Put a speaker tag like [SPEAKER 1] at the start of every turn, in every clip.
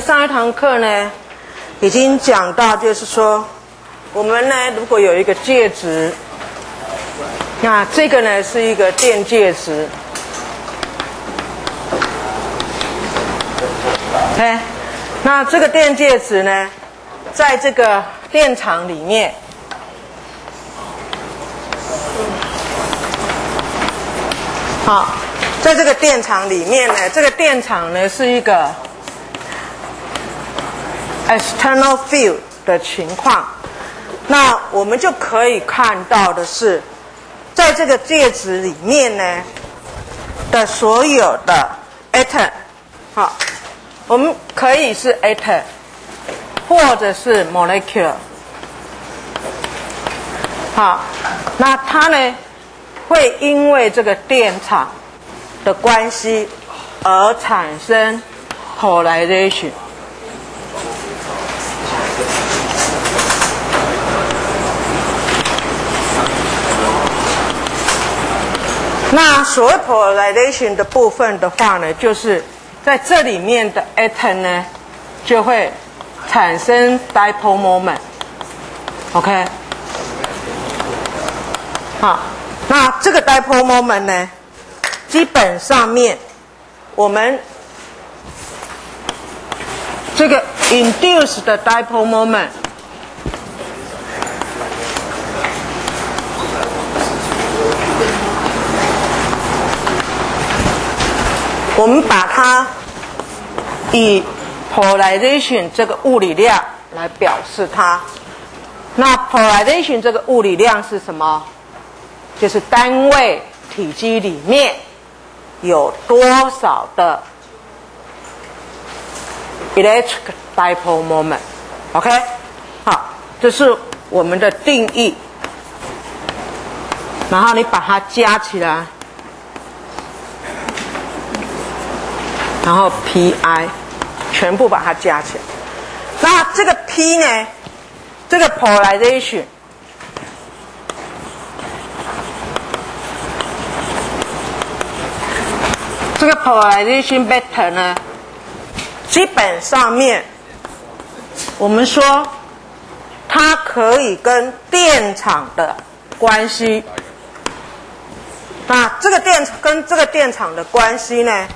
[SPEAKER 1] 上一堂课呢，已经讲到，就是说，我们呢，如果有一个介质，那这个呢是一个电介质哎那这个电介质呢，在这个电场里面，好，在这个电场里面呢，这个电场呢是一个。External field 的情况，那我们就可以看到的是，在这个介质里面呢的所有的 atom，好，我们可以是 atom，或者是 molecule，好，那它呢会因为这个电场的关系而产生 polarization。那所谓 polarization 的部分的话呢，就是在这里面的 atom 呢，就会产生 dipole moment，OK？好，那这个 dipole moment 呢，基本上面我们这个 induced 的 dipole moment。我们把它以 polarization 这个物理量来表示它。那 polarization 这个物理量是什么？就是单位体积里面有多少的 electric dipole moment。OK，好，这是我们的定义。然后你把它加起来。然后 pi 全部把它加起来，那这个 p 呢？这个 polarization，这个 polarization b e t t e r 呢，基本上面我们说它可以跟电场的关系。那这个电跟这个电场的关系呢？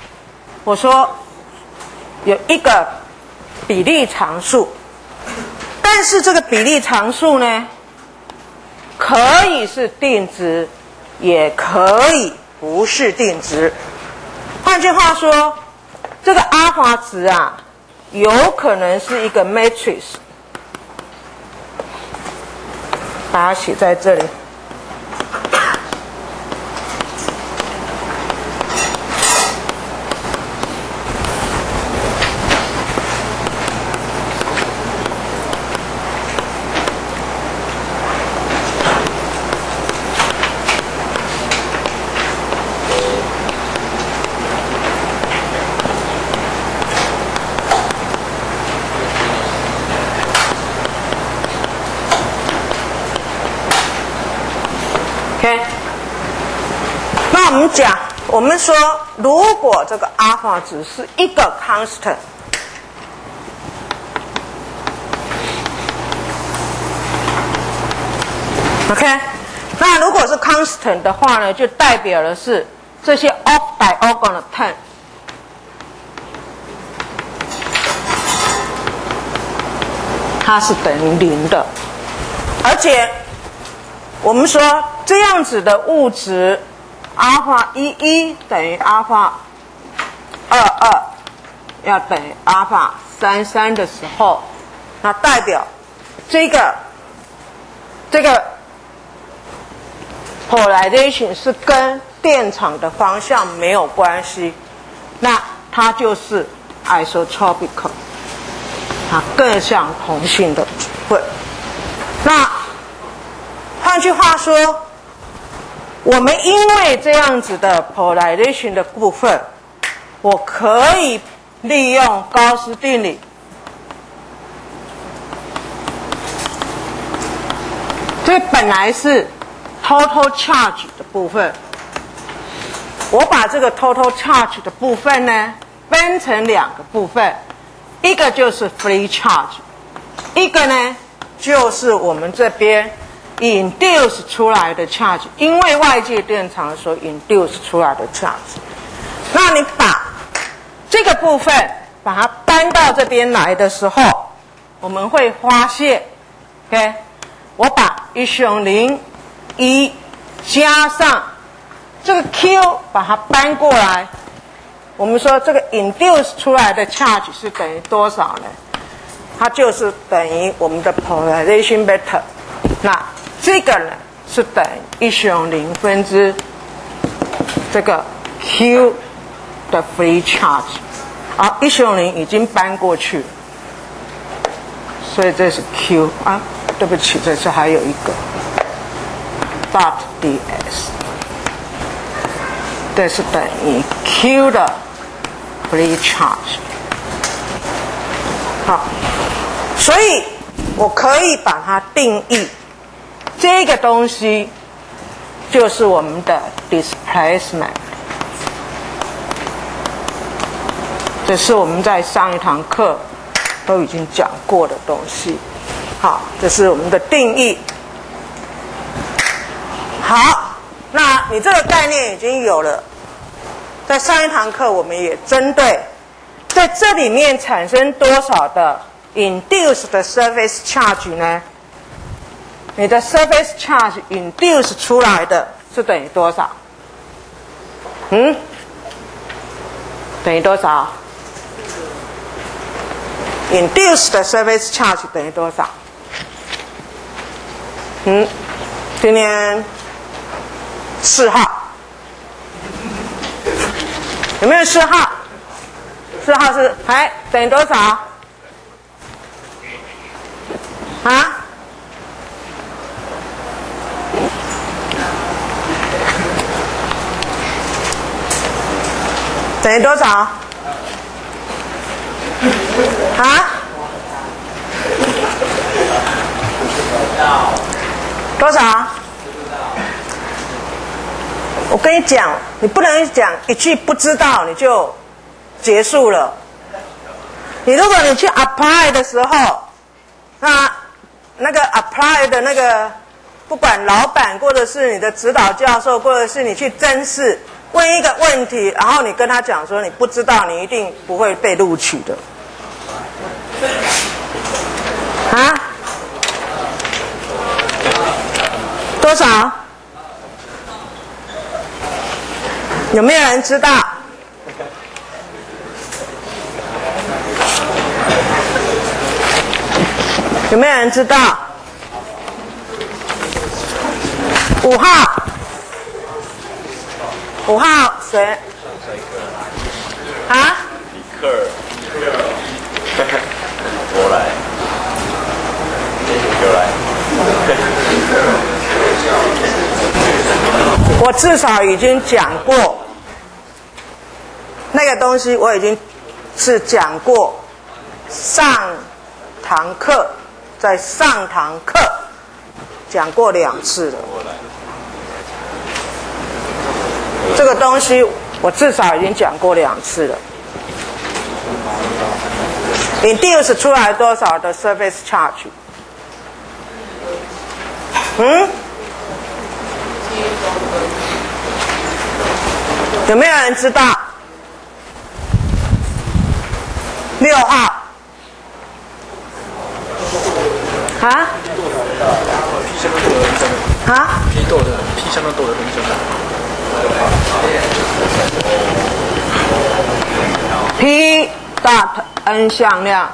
[SPEAKER 1] 我说有一个比例常数，但是这个比例常数呢，可以是定值，也可以不是定值。换句话说，这个阿尔法值啊，有可能是一个 matrix，把它写在这里。那我们讲，我们说，如果这个阿尔法只是一个 constant，OK，那如果是 constant 的话呢，就代表的是这些 off diagonal term，它是等于零的，而且。我们说这样子的物质，阿尔法一一等于阿尔法二二，要等于阿尔法三三的时候，那代表这个这个 polarization 是跟电场的方向没有关系，那它就是 isotropic，啊，更像同性的会，那。换句话说，我们因为这样子的 polarization 的部分，我可以利用高斯定理，这本来是 total charge 的部分，我把这个 total charge 的部分呢分成两个部分，一个就是 free charge，一个呢就是我们这边 induce 出来的 charge，因为外界电场所 induce 出来的 charge。那你把这个部分把它搬到这边来的时候，我们会发现，OK，我把一雄零一加上这个 Q，把它搬过来。我们说这个 induce 出来的 charge 是等于多少呢？它就是等于我们的 polarization vector。那这个呢是等于一雄零分之这个 Q 的 free charge。啊，一雄零已经搬过去，所以这是 Q 啊。对不起，这次还有一个 dot ds，这是等于 Q 的。free charge，好，所以我可以把它定义，这个东西就是我们的 displacement，这是我们在上一堂课都已经讲过的东西。好，这是我们的定义。好，那你这个概念已经有了。在上一堂课，我们也针对在这里面产生多少的 induced surface charge 呢？你的 surface charge induced 出来的是等于多少？嗯？等于多少？induced 的 surface charge 等于多少？嗯？今天四号。有没有四号？四号是哎等于多少？啊？等于多少？啊？多少？我跟你讲，你不能讲一句不知道你就结束了。你如果你去 apply 的时候，那那个 apply 的那个，不管老板或者是你的指导教授，或者是你去真试问一个问题，然后你跟他讲说你不知道，你一定不会被录取的。啊？多少？有没有人知道？有没有人知道？五号，五号谁？啊？
[SPEAKER 2] 李克尔，我来，
[SPEAKER 1] 我来。我至少已经讲过。那个东西我已经是讲过，上堂课在上堂课讲过两次了。这个东西我至少已经讲过两次了。induce 出来多少的 surface charge？嗯？有没有人知道？六号，啊？啊
[SPEAKER 2] ？P 豆的 P 相当多的分身。
[SPEAKER 1] P dot n 向量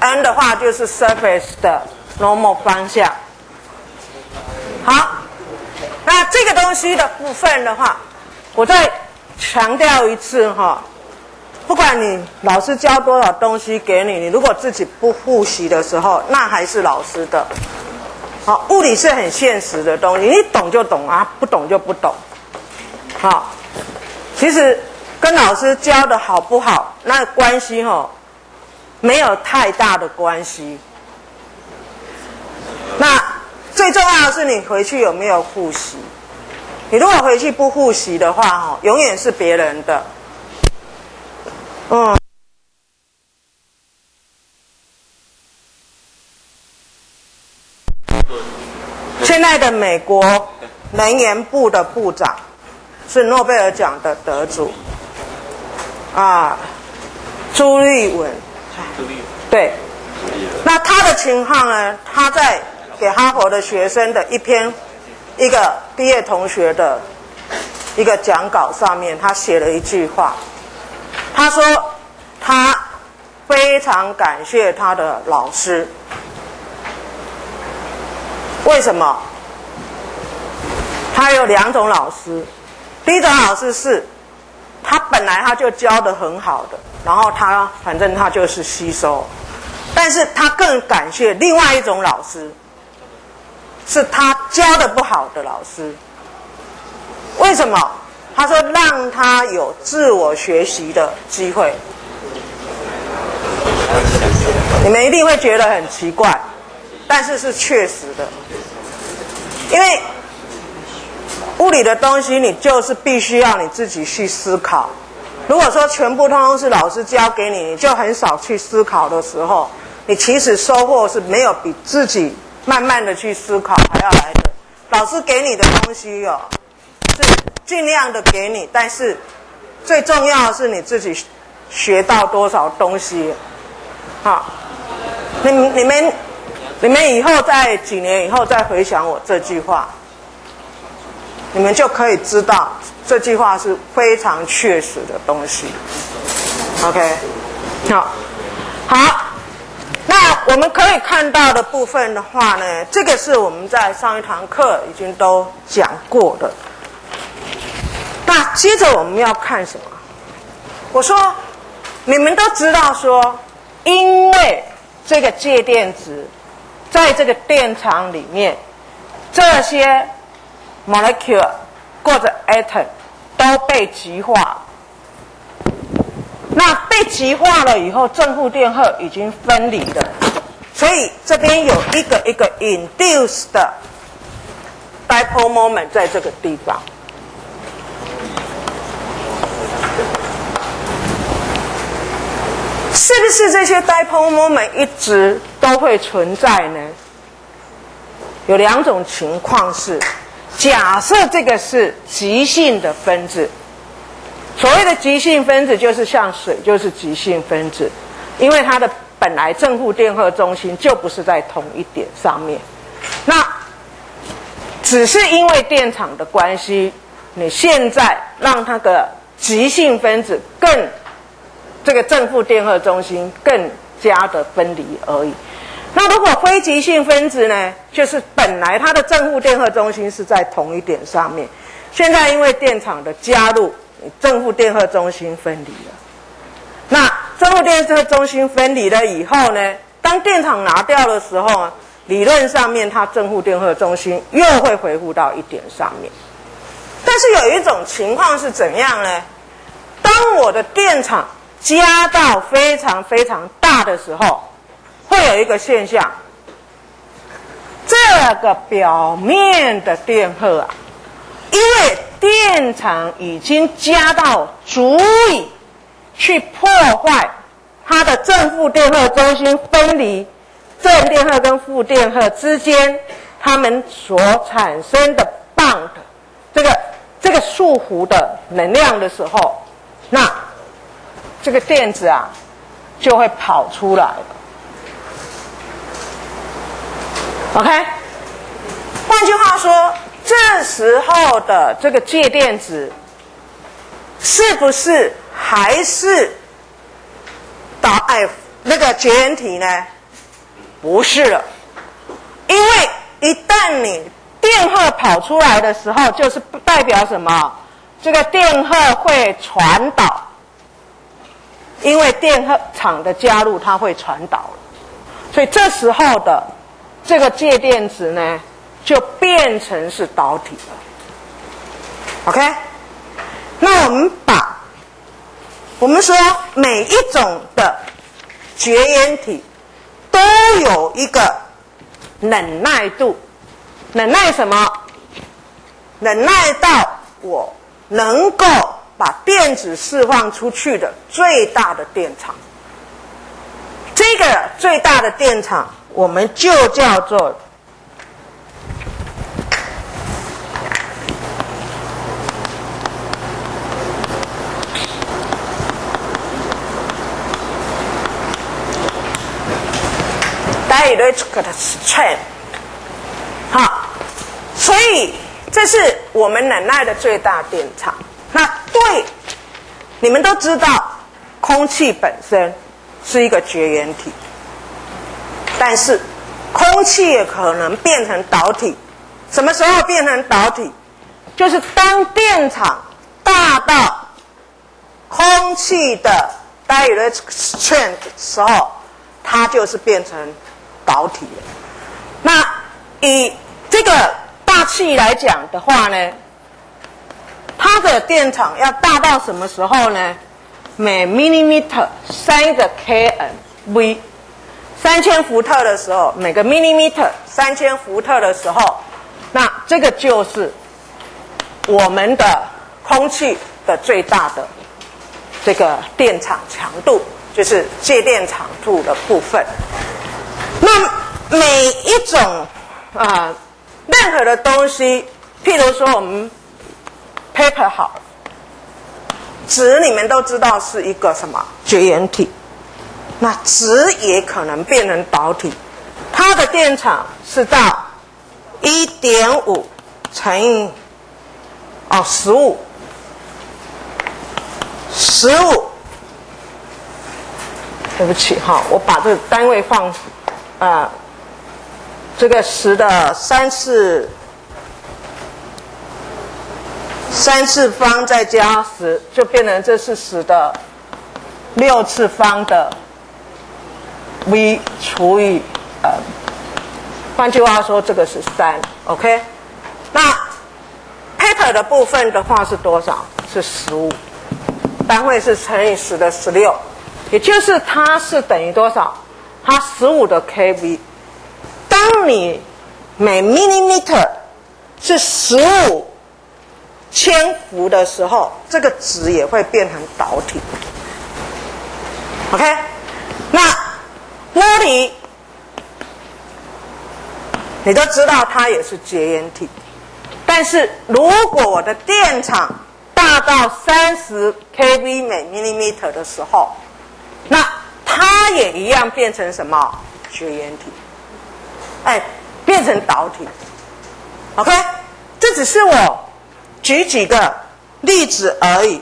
[SPEAKER 1] ，n 的话就是 surface 的 normal 方向。好，那这个东西的部分的话，我再强调一次哈。不管你老师教多少东西给你，你如果自己不复习的时候，那还是老师的。好，物理是很现实的东西，你懂就懂啊，不懂就不懂。好，其实跟老师教的好不好，那关系哈没有太大的关系。那最重要的是你回去有没有复习？你如果回去不复习的话，哈，永远是别人的。嗯。现在的美国能源部的部长。是诺贝尔奖的得主啊，朱立文。对，那他的情况呢？他在给哈佛的学生的一篇一个毕业同学的一个讲稿上面，他写了一句话，他说他非常感谢他的老师，为什么？他有两种老师，第一种老师是他本来他就教的很好的，然后他反正他就是吸收，但是他更感谢另外一种老师，是他教的不好的老师。为什么？他说让他有自我学习的机会。你们一定会觉得很奇怪，但是是确实的，因为物理的东西，你就是必须要你自己去思考。如果说全部通通是老师教给你，你就很少去思考的时候，你其实收获是没有比自己慢慢的去思考还要来的。老师给你的东西哦，是尽量的给你，但是最重要的是你自己学到多少东西。好，你你们你们以后在几年以后再回想我这句话，你们就可以知道这句话是非常确实的东西。OK，好，好，那我们可以看到的部分的话呢，这个是我们在上一堂课已经都讲过的。那接着我们要看什么？我说，你们都知道说。因为这个介电子在这个电场里面，这些 molecule 或者 atom 都被极化。那被极化了以后，正负电荷已经分离了，所以这边有一个一个 induced dipole moment 在这个地方。是不是这些 dipole moment 一直都会存在呢？有两种情况是：假设这个是极性的分子，所谓的极性分子就是像水，就是极性分子，因为它的本来正负电荷中心就不是在同一点上面。那只是因为电场的关系，你现在让它的极性分子更。这个正负电荷中心更加的分离而已。那如果非极性分子呢？就是本来它的正负电荷中心是在同一点上面，现在因为电场的加入，正负电荷中心分离了。那正负电荷中心分离了以后呢？当电场拿掉的时候，理论上面它正负电荷中心又会回复到一点上面。但是有一种情况是怎样呢？当我的电场加到非常非常大的时候，会有一个现象，这个表面的电荷啊，因为电场已经加到足以去破坏它的正负电荷中心分离，正电荷跟负电荷之间它们所产生的 bond 这个这个束缚的能量的时候，那。这个电子啊，就会跑出来了。OK，换句话说，这时候的这个介电子，是不是还是导哎那个绝缘体呢？不是了，因为一旦你电荷跑出来的时候，就是代表什么？这个电荷会传导。因为电荷场的加入，它会传导，所以这时候的这个介电子呢，就变成是导体了。OK，那我们把我们说每一种的绝缘体都有一个忍耐度，忍耐什么？忍耐到我能够。把电子释放出去的最大的电场，这个最大的电场，我们就叫做带一个去给他吃菜好所以这是我们忍耐的最大电场那对你们都知道空气本身是一个绝缘体。但是空气也可能变成导体。什么时候变成导体？就是当电场大到空气的 direct strength 时候，它就是变成导体了。那以这个大气来讲的话呢，它的电场要大到什么时候呢？每 millimeter 三个 kNv，三千伏特的时候，每个 millimeter 三千伏特的时候，那这个就是我们的空气的最大的这个电场强度，就是介电场度的部分。那每一种啊，任何的东西，譬如说我们 paper 好，纸你们都知道是一个什么绝缘体，那纸也可能变成导体，它的电场是到一点五乘以哦十五十五，对不起哈，我把这个单位放啊。这个十的三次三次方再加十，就变成这是十的六次方的 v 除以呃，换句话说，这个是三，OK？那 paper 的部分的话是多少？是十五，单位是乘以十的十六，也就是它是等于多少？它十五的 kV。当你每 millimeter 是十五千伏的时候，这个值也会变成导体。OK，那玻璃你都知道它也是绝缘体，但是如果我的电场大到三十 kV 每 millimeter 的时候，那它也一样变成什么绝缘体？哎，变成导体，OK，这只是我举几个例子而已。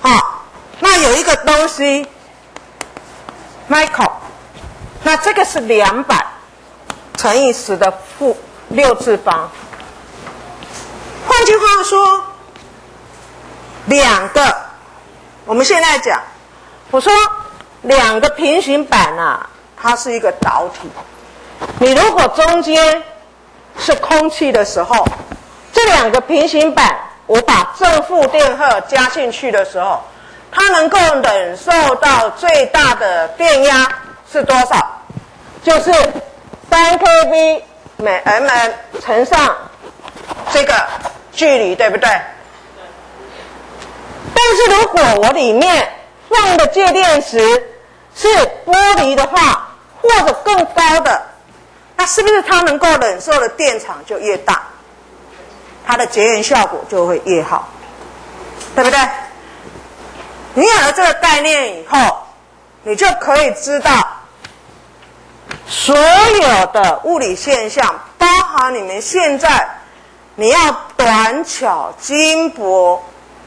[SPEAKER 1] 好，那有一个东西，Michael，那这个是两百乘以十的负六次方。换句话说，两个，我们现在讲，我说两个平行板啊，它是一个导体。你如果中间是空气的时候，这两个平行板，我把正负电荷加进去的时候，它能够忍受到最大的电压是多少？就是三 kV 每 mm 乘上这个距离，对不对？但是如果我里面放的介电池是玻璃的话，或者更高的。那是不是它能够忍受的电场就越大，它的节源效果就会越好，对不对？你有了这个概念以后，你就可以知道所有的物理现象，包含你们现在你要短巧金箔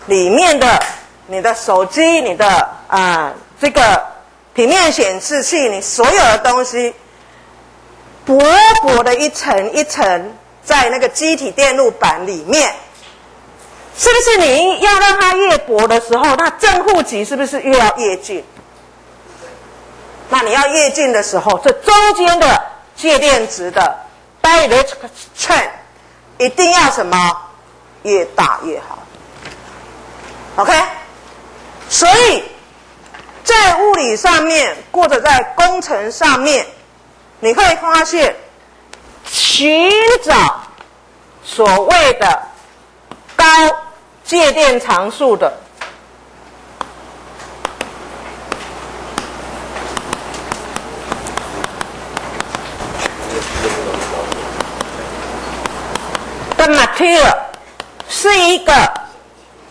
[SPEAKER 1] 里面的你的手机、你的啊这个平面显示器，你所有的东西。薄薄的一层一层，在那个机体电路板里面，是不是你要让它越薄的时候，那正负极是不是越要越近？那你要越近的时候，这中间的介电值的 dielectric chain 一定要什么越大越好。OK，所以在物理上面或者在工程上面。你会发现，寻找所谓的高介电常数的 material，是一个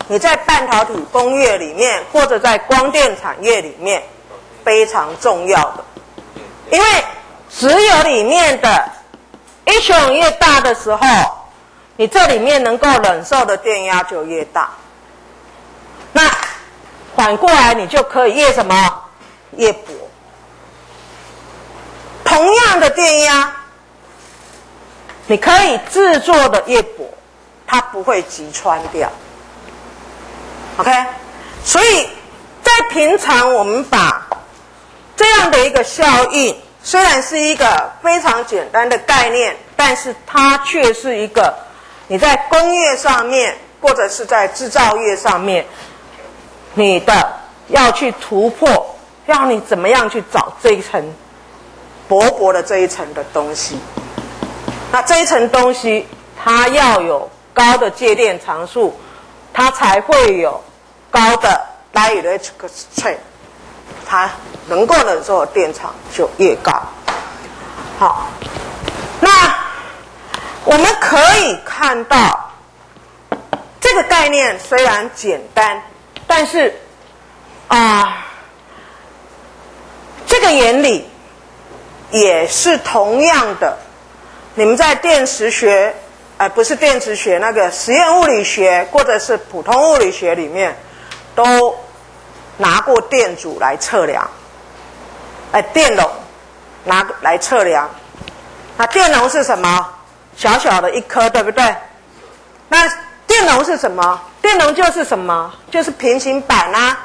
[SPEAKER 1] 你在半导体工业里面或者在光电产业里面非常重要的，因为。只有里面的 H 容越大的时候，你这里面能够忍受的电压就越大。那反过来，你就可以越什么越薄。同样的电压，你可以制作的越薄，它不会击穿掉。OK，所以在平常我们把这样的一个效应，虽然是一个非常简单的概念，但是它却是一个你在工业上面或者是在制造业上面，你的要去突破，要你怎么样去找这一层薄薄的这一层的东西。那这一层东西，它要有高的介电常数，它才会有高的 dielectric strain，它能够忍受的电场就越高。好，那我们可以看到这个概念虽然简单，但是啊，这个原理也是同样的。你们在电磁学，呃，不是电磁学，那个实验物理学或者是普通物理学里面，都拿过电阻来测量，哎，电容拿来测量。那电容是什么？小小的一颗，对不对？那电容是什么？电容就是什么？就是平行板啊。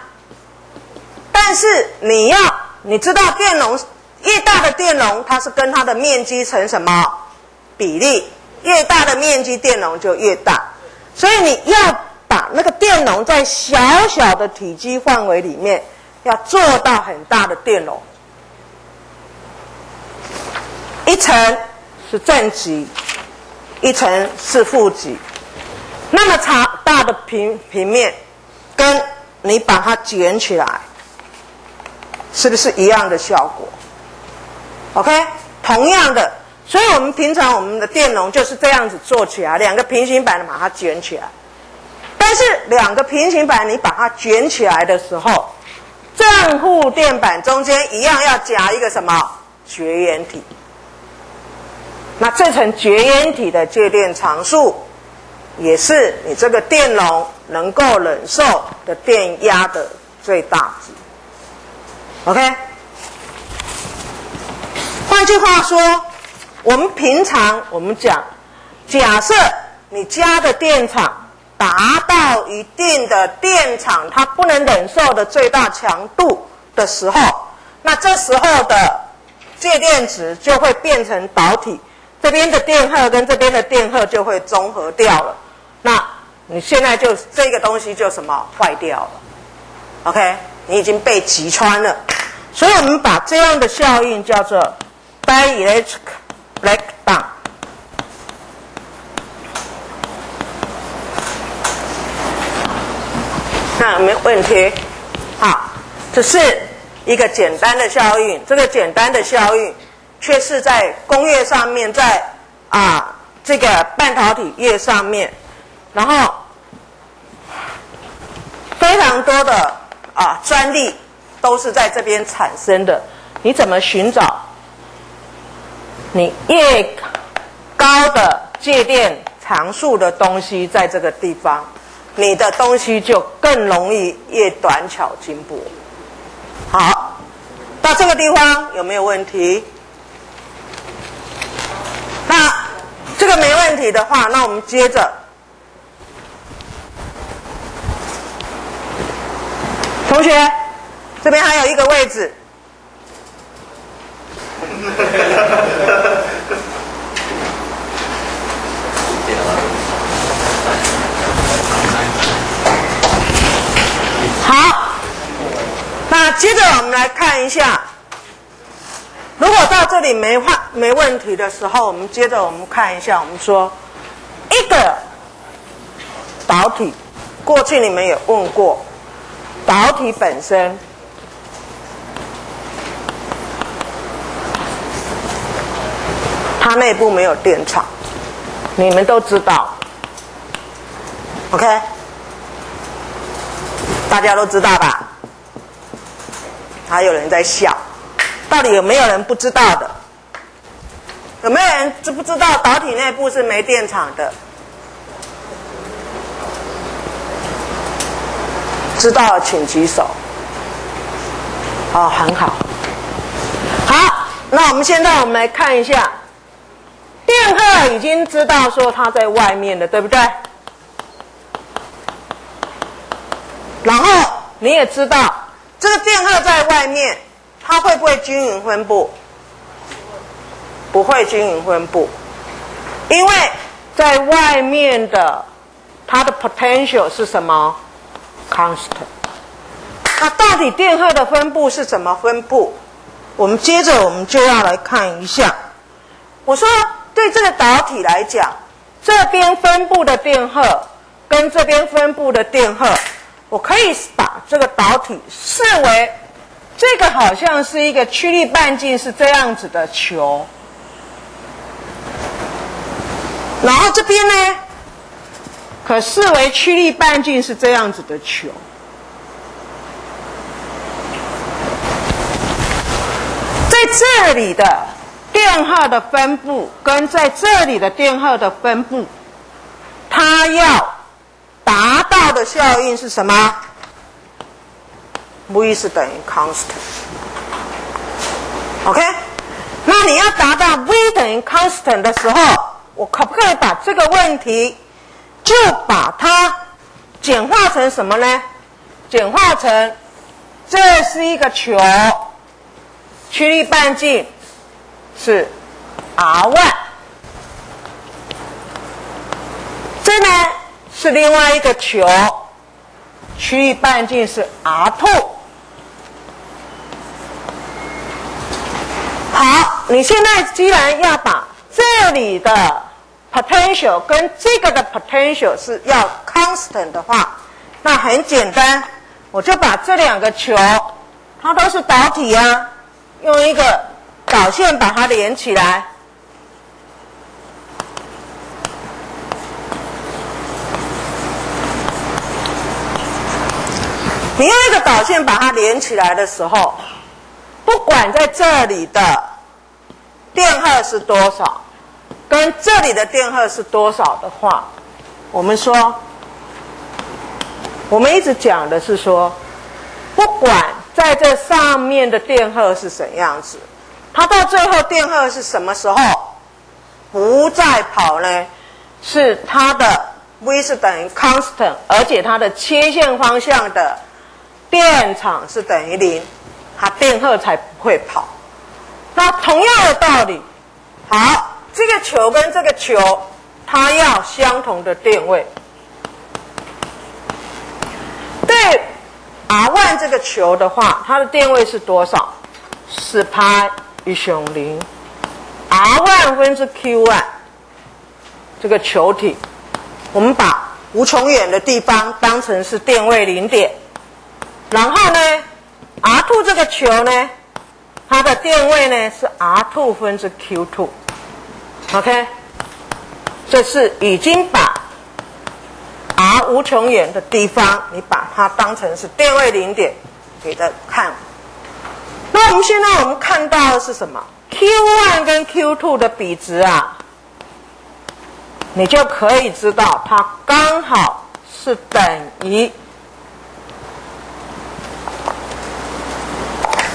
[SPEAKER 1] 但是你要你知道，电容越大的电容，它是跟它的面积成什么？比例越大的面积，电容就越大，所以你要把那个电容在小小的体积范围里面，要做到很大的电容。一层是正极，一层是负极，那么长大的平平面，跟你把它卷起来，是不是一样的效果？OK，同样的。所以我们平常我们的电容就是这样子做起来，两个平行板的把它卷起来。但是两个平行板你把它卷起来的时候，正负电板中间一样要夹一个什么绝缘体。那这层绝缘体的介电常数，也是你这个电容能够忍受的电压的最大值。OK，换句话说。我们平常我们讲，假设你家的电场达到一定的电场它不能忍受的最大强度的时候，那这时候的介电值就会变成导体，这边的电荷跟这边的电荷就会中和掉了。那你现在就这个东西就什么坏掉了？OK，你已经被击穿了。所以我们把这样的效应叫做 dielectric。Break down，那没问题？好，这是一个简单的效应。这个简单的效应，却是在工业上面，在啊这个半导体业上面，然后非常多的啊专利都是在这边产生的。你怎么寻找？你越高的介电常数的东西在这个地方，你的东西就更容易越短巧精薄。好，到这个地方有没有问题？那这个没问题的话，那我们接着，同学这边还有一个位置。好，那接着我们来看一下，如果到这里没话没问题的时候，我们接着我们看一下，我们说一个导体，过去你们有问过，导体本身。它内部没有电场，你们都知道，OK？大家都知道吧？还有人在笑，到底有没有人不知道的？有没有人知不知道导体内部是没电场的？知道请举手。哦，很好。好，那我们现在我们来看一下，电荷已经知道说它在外面的，对不对？然后你也知道，这个电荷在外面，它会不会均匀分布？不会均匀分布，因为在外面的它的 potential 是什么？constant。那到底电荷的分布是怎么分布？我们接着我们就要来看一下。我说，对这个导体来讲，这边分布的电荷跟这边分布的电荷，我可以把这个导体视为这个好像是一个曲率半径是这样子的球，然后这边呢，可视为曲率半径是这样子的球。在这里的电荷的分布跟在这里的电荷的分布，它要达到的效应是什么？V 是等于 constant。OK，那你要达到 V 等于 constant 的时候，我可不可以把这个问题就把它简化成什么呢？简化成这是一个球。曲率半径是 r one，这呢是另外一个球，区域半径是 r two。好，你现在既然要把这里的 potential 跟这个的 potential 是要 constant 的话，那很简单，我就把这两个球，它都是导体啊。用一个导线把它连起来。你用一个导线把它连起来的时候，不管在这里的电荷是多少，跟这里的电荷是多少的话，我们说，我们一直讲的是说，不管。在这上面的电荷是怎样子？它到最后电荷是什么时候不再跑呢？是它的 V 是等于 constant，而且它的切线方向的电场是等于零，它电荷才不会跑。那同样的道理，好，这个球跟这个球，它要相同的电位。对。r one 这个球的话，它的电位是多少？四派一熊零。r one 分之 q1，这个球体，我们把无穷远的地方当成是电位零点。然后呢，r two 这个球呢，它的电位呢是 r two 分之 q two。OK，这是已经把。r 无穷远的地方，你把它当成是电位零点给它看。那我们现在我们看到的是什么？q one 跟 q two 的比值啊，你就可以知道它刚好是等于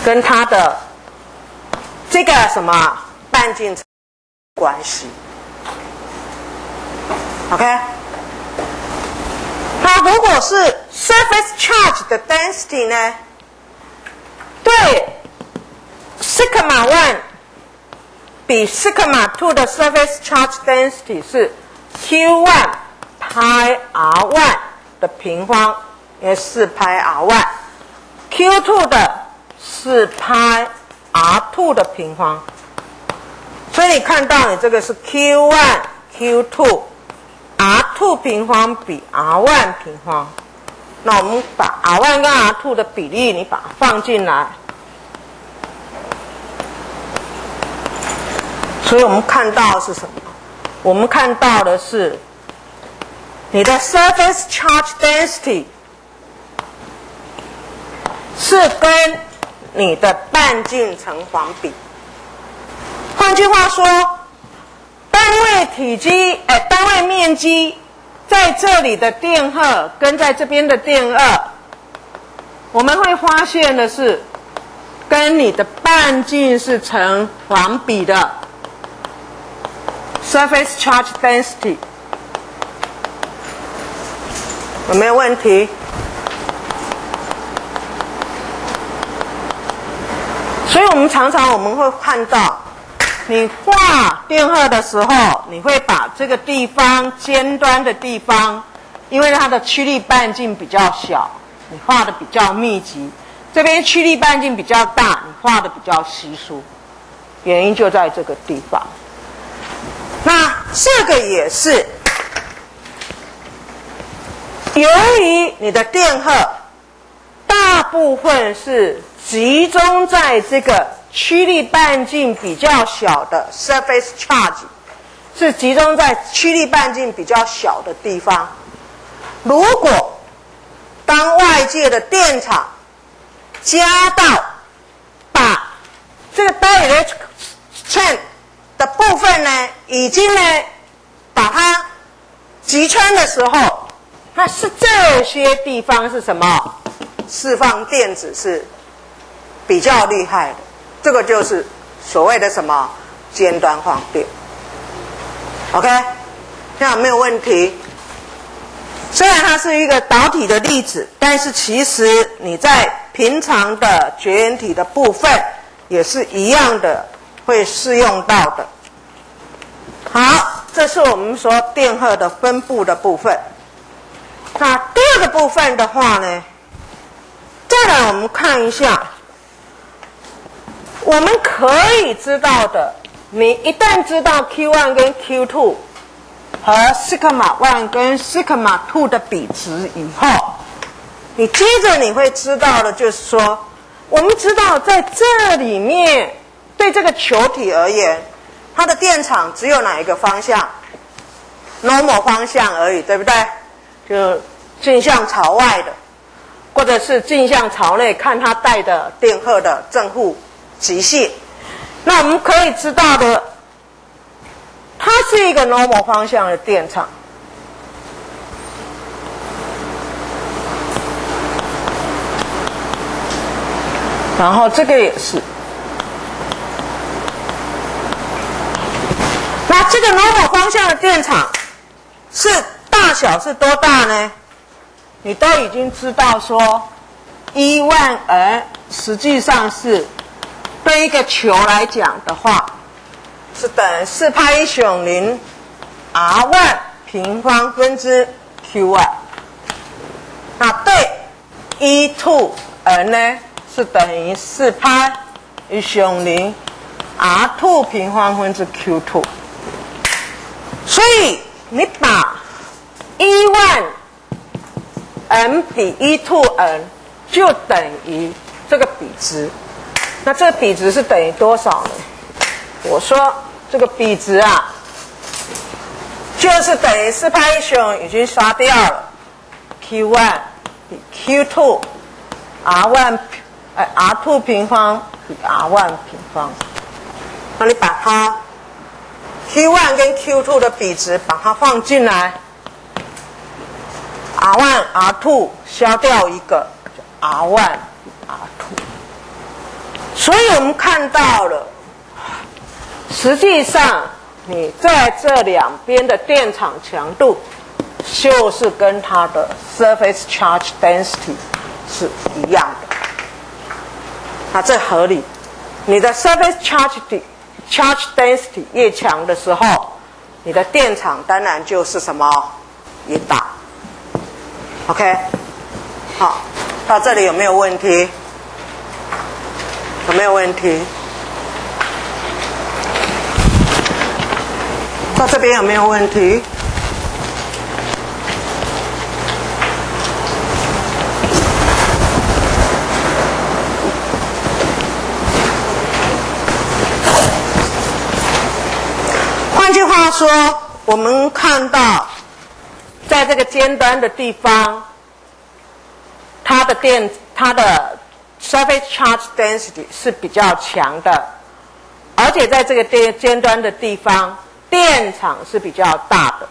[SPEAKER 1] 跟它的这个什么半径关系。OK。那如果是 surface charge 的 density 呢？对，sigma one 比 sigma two 的 surface charge density 是 q one pi r one 的平方，也是拍 r one，q two 的是拍 r two 的平方，所以你看到你这个是 q one q two。r two 平方比 r one 平方，那我们把 r one 跟 r two 的比例，你把它放进来。所以我们看到是什么？我们看到的是你的 surface charge density 是跟你的半径成反比。换句话说。单位体积，哎，单位面积，在这里的电荷跟在这边的电荷，我们会发现的是，跟你的半径是成反比的。Surface charge density 有没有问题？所以我们常常我们会看到，你画电荷的时候，你会把这个地方尖端的地方，因为它的曲率半径比较小，你画的比较密集；这边曲率半径比较大，你画的比较稀疏。原因就在这个地方。那这个也是，由于你的电荷大部分是集中在这个曲率半径比较小的 surface charge，是集中在曲率半径比较小的地方。如果当外界的电场加到把这个 dielectric chain 的部分呢，已经呢把它击穿的时候，那是这些地方是什么？释放电子是比较厉害的，这个就是所谓的什么尖端放电。OK，这样没有问题。虽然它是一个导体的例子，但是其实你在平常的绝缘体的部分也是一样的。会适用到的。好，这是我们说电荷的分布的部分。那第二个部分的话呢，再来我们看一下，我们可以知道的，你一旦知道 Q one 跟 Q two 和 sigma one 跟 sigma two 的比值以后，你接着你会知道的，就是说，我们知道在这里面。对这个球体而言，它的电场只有哪一个方向？normal 方向而已，对不对？就镜像朝外的，或者是镜像朝内，看它带的电荷的正负极性。那我们可以知道的，它是一个 normal 方向的电场。然后这个也是。那这个 normal 方向的电场是大小是多大呢？你都已经知道说，一万 n 实际上是对一个球来讲的话，是等于四派一等零 r 万平方分之 q 万。那对 e two n 呢，是等于四派一等零 r two 平方分之 q two。所以你把一万 m 比一 to n 就等于这个比值，那这个比值是等于多少呢？我说这个比值啊，就是等于四派一雄已经刷掉了，q one 比 q two，r one 哎 r two 平方比 r one 平方，那你把它。Q one 跟 Q two 的比值，把它放进来，R one R two 消掉一个，R one R two。所以我们看到了，实际上你在这两边的电场强度，就是跟它的 surface charge density 是一样的。那这合理，你的 surface charge density Charge density 越强的时候，你的电场当然就是什么越大。OK，好，到这里有没有问题？有没有问题？到这边有没有问题？说我们看到，在这个尖端的地方，它的电它的 surface charge density 是比较强的，而且在这个尖尖端的地方，电场是比较大的。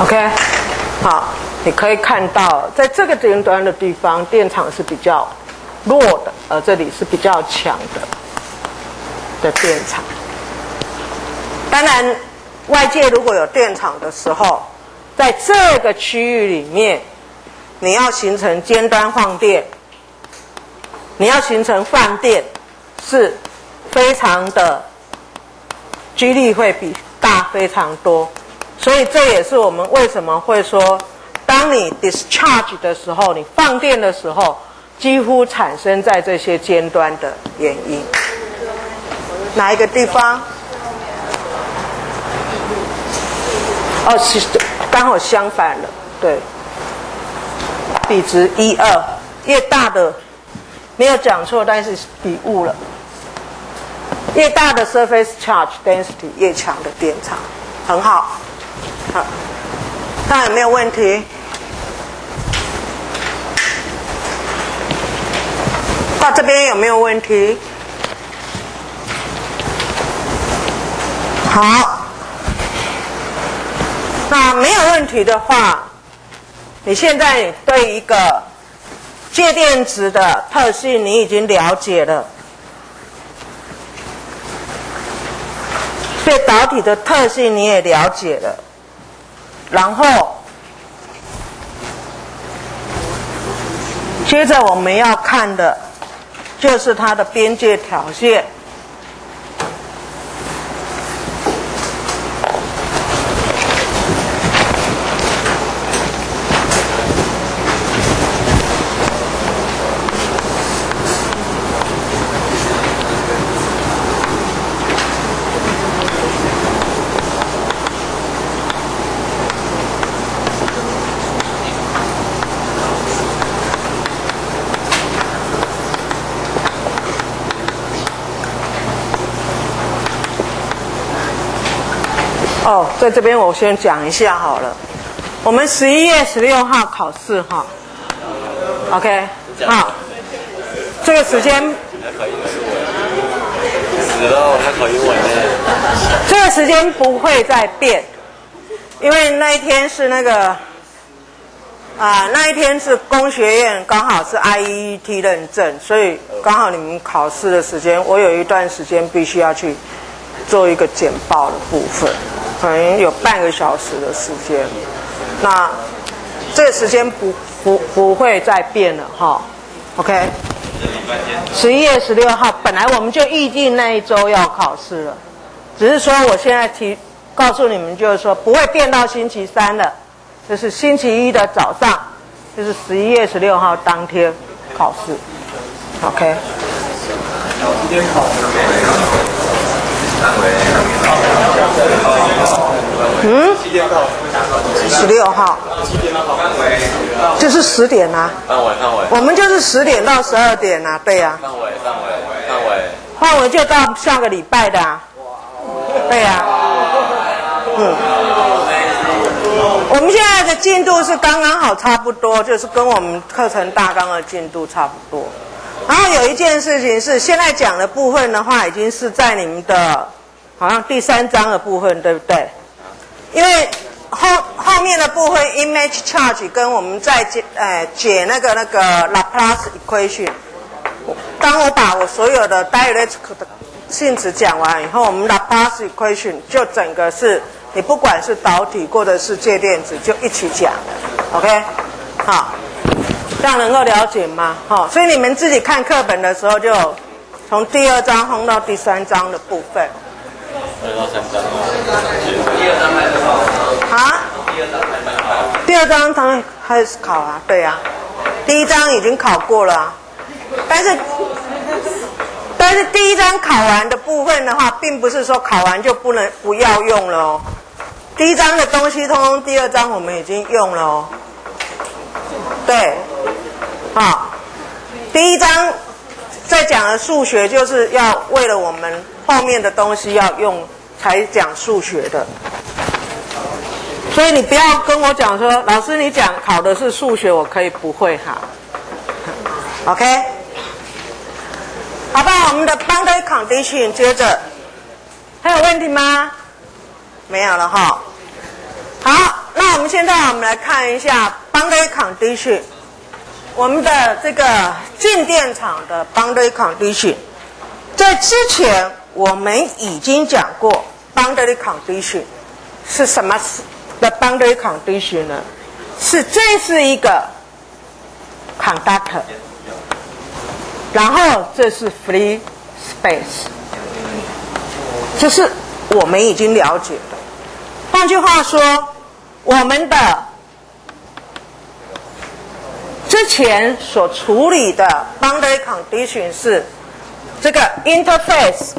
[SPEAKER 1] OK，好，你可以看到，在这个尖端的地方，电场是比较弱的，而这里是比较强的的电场。当然，外界如果有电场的时候，在这个区域里面，你要形成尖端放电，你要形成放电，是非常的几率会比大非常多。所以这也是我们为什么会说，当你 discharge 的时候，你放电的时候，几乎产生在这些尖端的原因。哪一个地方？哦，其实刚好相反了，对，比值一二，越大的没有讲错，但是笔误了。越大的 surface charge density 越强的电场，很好。好，看有没有问题？到这边有没有问题？好，那没有问题的话，你现在对一个介电子的特性你已经了解了，对导体的特性你也了解了。然后，接着我们要看的，就是它的边界条线。哦，在这边我先讲一下好了。我们十一月十六号考试哈，OK，好，这个时间。
[SPEAKER 2] 死了，他考英文呢。
[SPEAKER 1] 这个时间不会再变，因为那一天是那个啊，那一天是工学院刚好是 IET 认证，所以刚好你们考试的时间，我有一段时间必须要去做一个简报的部分。可能有半个小时的时间，那这个时间不不不会再变了哈，OK。十一月十六号，本来我们就预定那一周要考试了，只是说我现在提告诉你们，就是说不会变到星期三了，就是星期一的早上，就是十一月十六号当天考试，OK。嗯，十六号，就是十点呐。
[SPEAKER 2] 范围范围，
[SPEAKER 1] 我们就是十点到十二点呐，对呀。
[SPEAKER 2] 范围范围范围，
[SPEAKER 1] 范围就到下个礼拜的啊。对呀。嗯。我们现在的进度是刚刚好，差不多，就是跟我们课程大纲的进度差不多。然后有一件事情是，现在讲的部分的话，已经是在你们的，好像第三章的部分，对不对？因为后后面的部分 image charge 跟我们在解，呃解那个那个 Laplace equation。当我把我所有的 dielectric 的性质讲完以后，我们 Laplace equation 就整个是，你不管是导体或者是介电子，就一起讲，OK？好。这样能够了解吗？好，所以你们自己看课本的时候，就从第二章轰到第三章的部分。啊？第二章他们开始考啊，对啊。第一章已经考过了，但是但是第一章考完的部分的话，并不是说考完就不能不要用了哦。第一章的东西，通通第二章我们已经用了哦。对。好，第一章在讲的数学就是要为了我们后面的东西要用才讲数学的。所以你不要跟我讲说，老师你讲考的是数学，我可以不会哈。OK，好吧，我们的 boundary condition 接着还有问题吗？没有了哈。好，那我们现在我们来看一下 boundary condition，我们的这个静电场的 boundary condition，在之前我们已经讲过 boundary condition 是什么的 boundary condition 呢？是这是一个 conductor，然后这是 free space，这是我们已经了解的。换句话说，我们的之前所处理的 boundary condition 是这个 interface，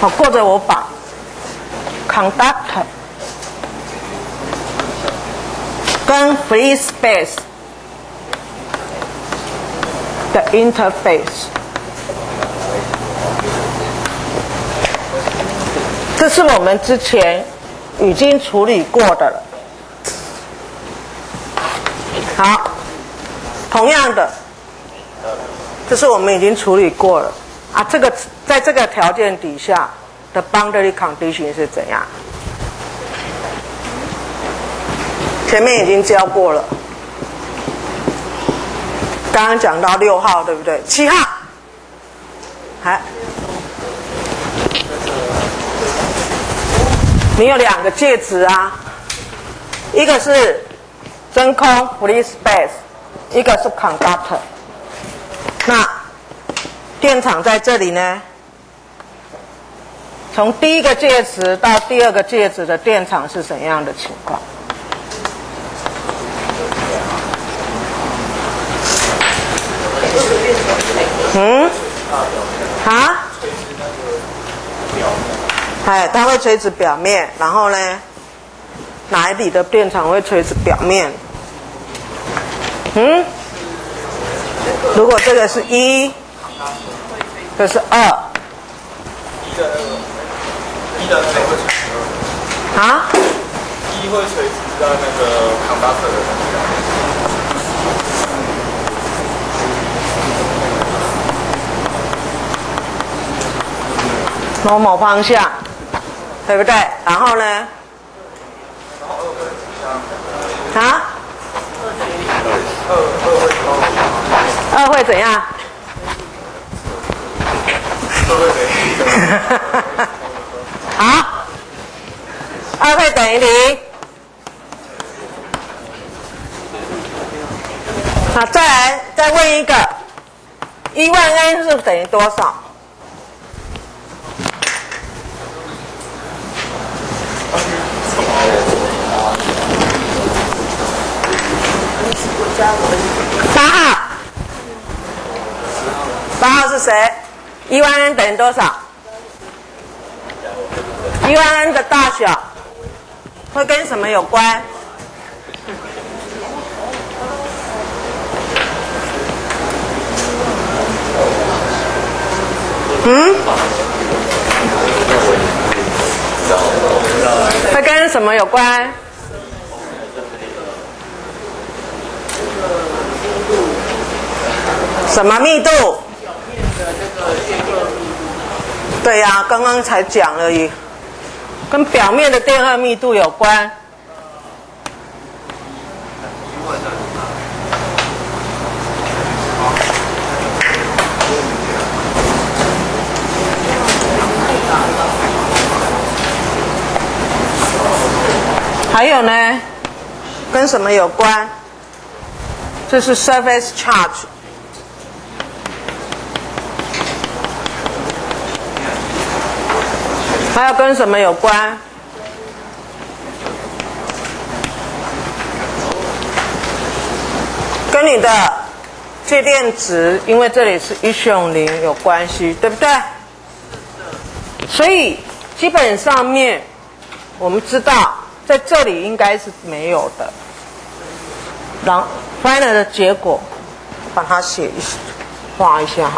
[SPEAKER 1] 好，或者我把 conductor 跟 free space 的 interface。这是我们之前已经处理过的了。好，同样的，这是我们已经处理过了。啊。这个在这个条件底下的 boundary condition 是怎样？前面已经教过了，刚刚讲到六号，对不对？七号，还。你有两个介质啊，一个是真空 （free space），一个是 conductor。那电场在这里呢？从第一个介质到第二个介质的电场是怎样的情况？嗯？啊？哎，它会垂直表面，然后呢，哪里的电场会垂直表面？嗯，如果这个是一，这是二，
[SPEAKER 3] 一的那个会垂直
[SPEAKER 1] 啊？
[SPEAKER 3] 一会垂直在那个康巴特的那个。
[SPEAKER 1] 某某方向。对不对？然后呢？啊？二会怎样？好，二会等于零。好，再来再问一个，一万 n 是等于多少？八号，八号是谁？一万 n 等于多少？一万 n 的大小会跟什么有关？嗯？会跟什么有关？什么密度？对呀，刚刚才讲了，也跟表面的电荷密度有关。还有呢，跟什么有关？这是 surface charge。还要跟什么有关？跟你的介电值，因为这里是一选零有关系，对不对？所以基本上面我们知道，在这里应该是没有的。然后 final 的结果把它写一画一下。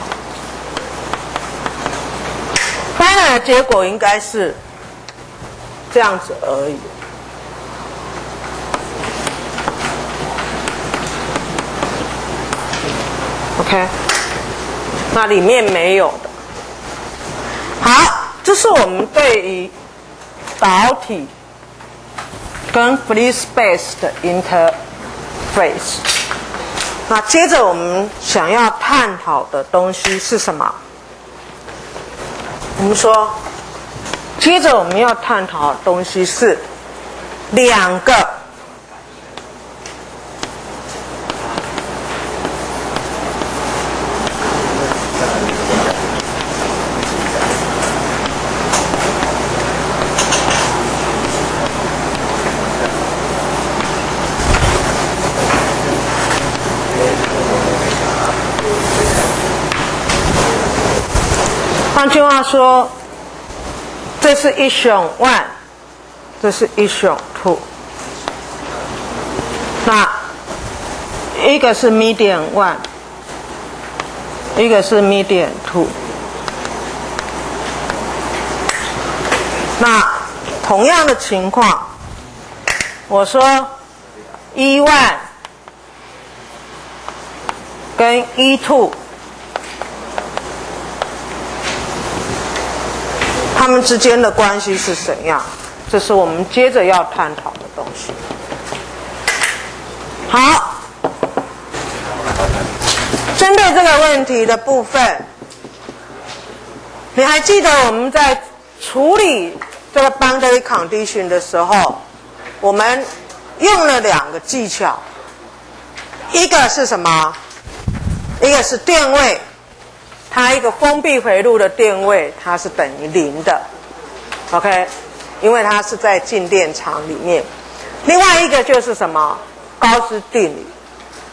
[SPEAKER 1] Final 结果应该是这样子而已。OK，那里面没有的。好，这是我们对于导体跟 free space 的 interface。那接着我们想要探讨的东西是什么？我们说，接着我们要探讨的东西是两个换句话说，这是一选 one，这是一选 two。那一个是 median one，一个是 median two。那同样的情况，我说一万跟一 two。他们之间的关系是怎样？这是我们接着要探讨的东西。好，针对这个问题的部分，你还记得我们在处理这个 boundary condition 的时候，我们用了两个技巧，一个是什么？一个是电位。它一个封闭回路的电位，它是等于零的，OK，因为它是在静电场里面。另外一个就是什么高斯定理，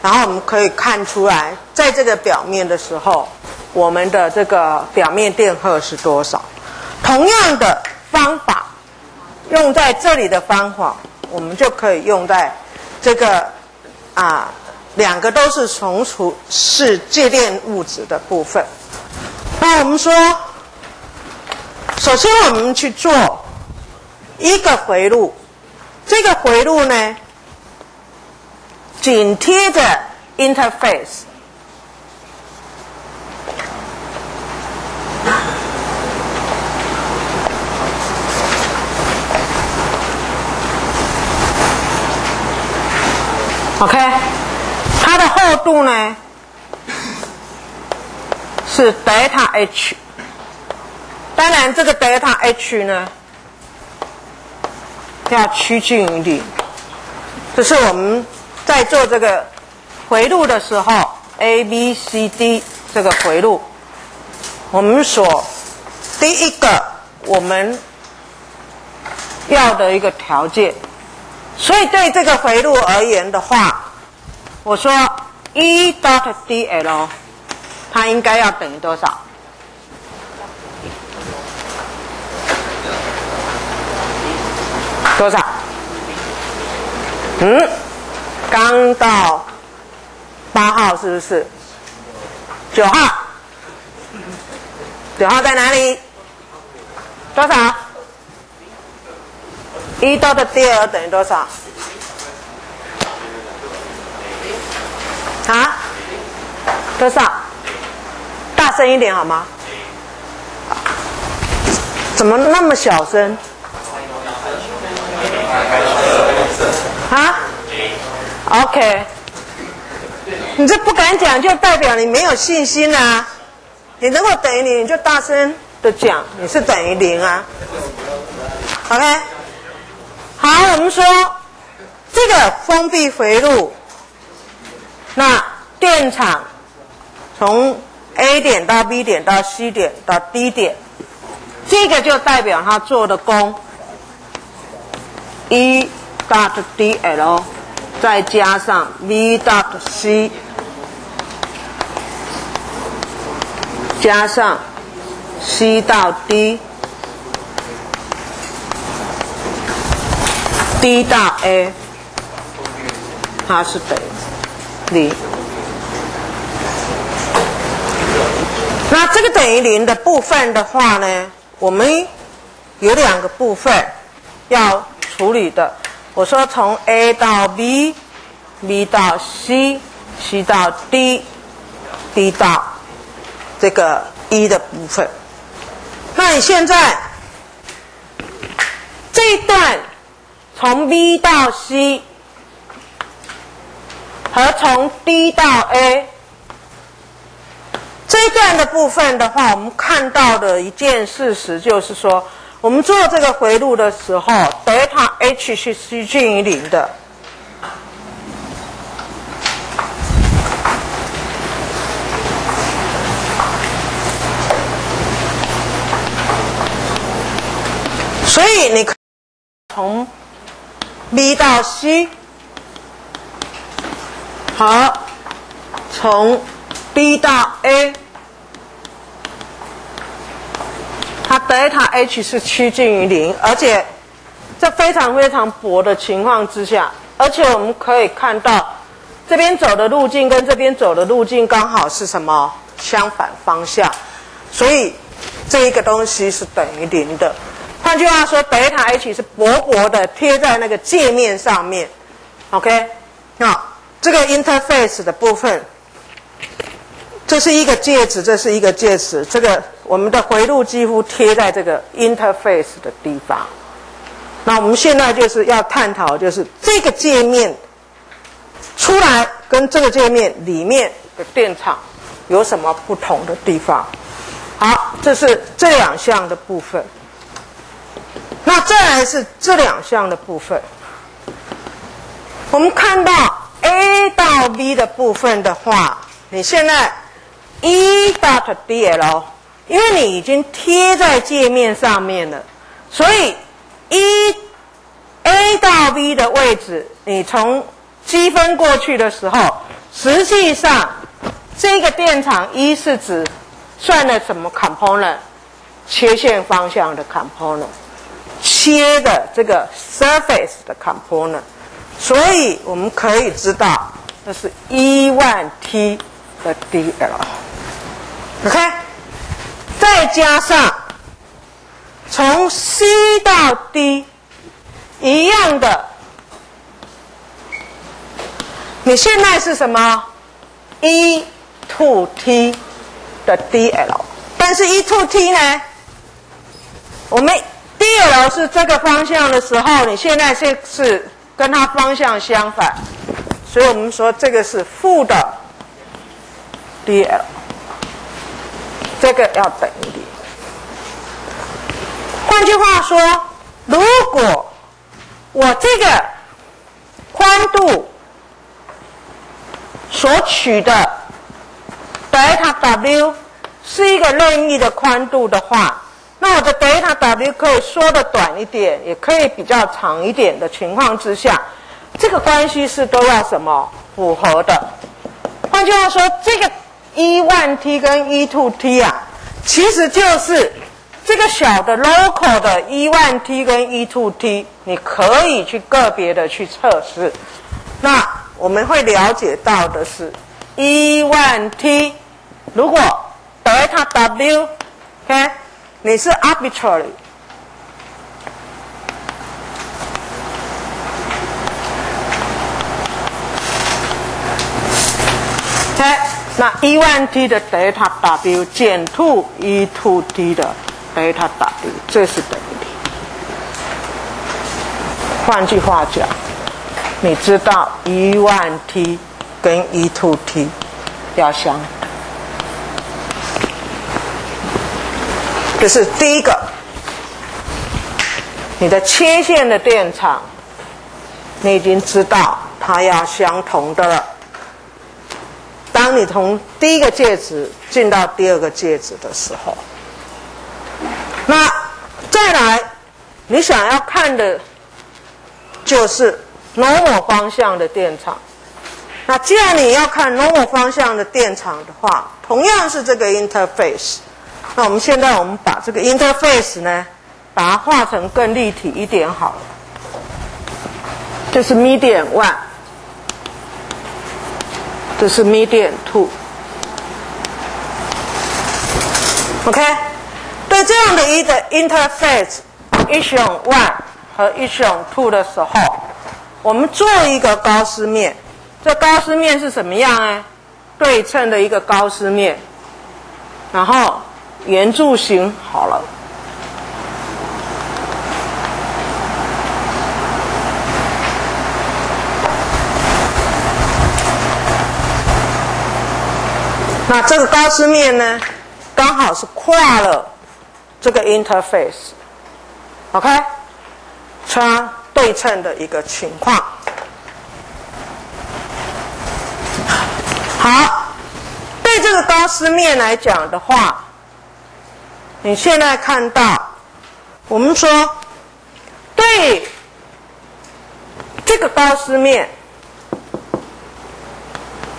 [SPEAKER 1] 然后我们可以看出来，在这个表面的时候，我们的这个表面电荷是多少。同样的方法用在这里的方法，我们就可以用在这个啊两个都是从属是介电物质的部分。那我们说，首先我们去做一个回路，这个回路呢，紧贴着 interface。OK，它的厚度呢？是德尔塔 H，当然这个德尔塔 H 呢要趋近于零，这是我们在做这个回路的时候，A、B、C、D 这个回路，我们所第一个我们要的一个条件。所以对这个回路而言的话，我说 E dot D L。它应该要等于多少？多少？嗯，刚到八号是不是？九号？九号在哪里？多少？一到的第二等于多少？啊？多少？大声一点好吗？怎么那么小声？啊？OK，你这不敢讲，就代表你没有信心啊！你如果等于零，你就大声的讲，你是等于零啊。OK，好，我们说这个封闭回路，那电场从。A 点到 B 点到 C 点到 D 点，这个就代表它做的功，E dot D L，再加上 V dot C，加上 C 到 D，D 到 A，它是等于零。那这个等于零的部分的话呢，我们有两个部分要处理的。我说从 A 到 B，B 到 C，C 到 D，D 到这个一的部分。那你现在这一段从 B 到 C 和从 D 到 A 这一段的部分的话，我们看到的一件事实就是说，我们做这个回路的时候，德尔塔 H 是趋近于零的。所以你从 B 到 C，好，从 B 到 A，它德尔塔 H 是趋近于零，而且在非常非常薄的情况之下，而且我们可以看到这边走的路径跟这边走的路径刚好是什么相反方向，所以这一个东西是等于零的。换句话说，德尔塔 H 是薄薄的贴在那个界面上面，OK？那这个 interface 的部分，这是一个介质，这是一个介质，这个我们的回路几乎贴在这个 interface 的地方。那我们现在就是要探讨，就是这个界面出来跟这个界面里面的电场有什么不同的地方。好，这是这两项的部分。那再来是这两项的部分，我们看到 A 到 B 的部分的话，你现在 E dot dl，因为你已经贴在界面上面了，所以 E A 到 B 的位置，你从积分过去的时候，实际上这个电场一是指算了什么 component，切线方向的 component。切的这个 surface 的 component，所以我们可以知道这是一万 t 的 dl，OK，再加上从 C 到 D 一样的，你现在是什么？e to t 的 dl，但是 e to t 呢，我们。dl 是这个方向的时候，你现在是是跟它方向相反，所以我们说这个是负的 dl，这个要等于零。换句话说，如果我这个宽度所取的德尔塔 w 是一个任意的宽度的话。那我的德尔塔 W 可以缩的短一点，也可以比较长一点的情况之下，这个关系是都要什么符合的？换句话说，这个 E one T 跟 E two T 啊，其实就是这个小的 local 的 E one T 跟 E two T，你可以去个别的去测试。那我们会了解到的是，E one T 如果德尔塔 W，OK。你是 arbitrary，哎，那一万 t 的 delta w 减 two e two t 的 delta w，这是等于零。换句话讲，你知道一万 t 跟 e two t 要相。这是第一个，你的切线的电场，你已经知道它要相同的了。当你从第一个介质进到第二个介质的时候，那再来，你想要看的，就是 normal 方向的电场。那既然你要看 normal 方向的电场的话，同样是这个 interface。那我们现在我们把这个 interface 呢，把它画成更立体一点好了。这是 medium one，这是 median two。OK，对这样的一个 interface echelon one 和一选 two 的时候，我们做一个高斯面。这高斯面是什么样呢？对称的一个高斯面，然后圆柱形好了。那这个高斯面呢，刚好是跨了这个 interface，OK，它对称的一个情况。好，对这个高斯面来讲的话，你现在看到，我们说对这个高斯面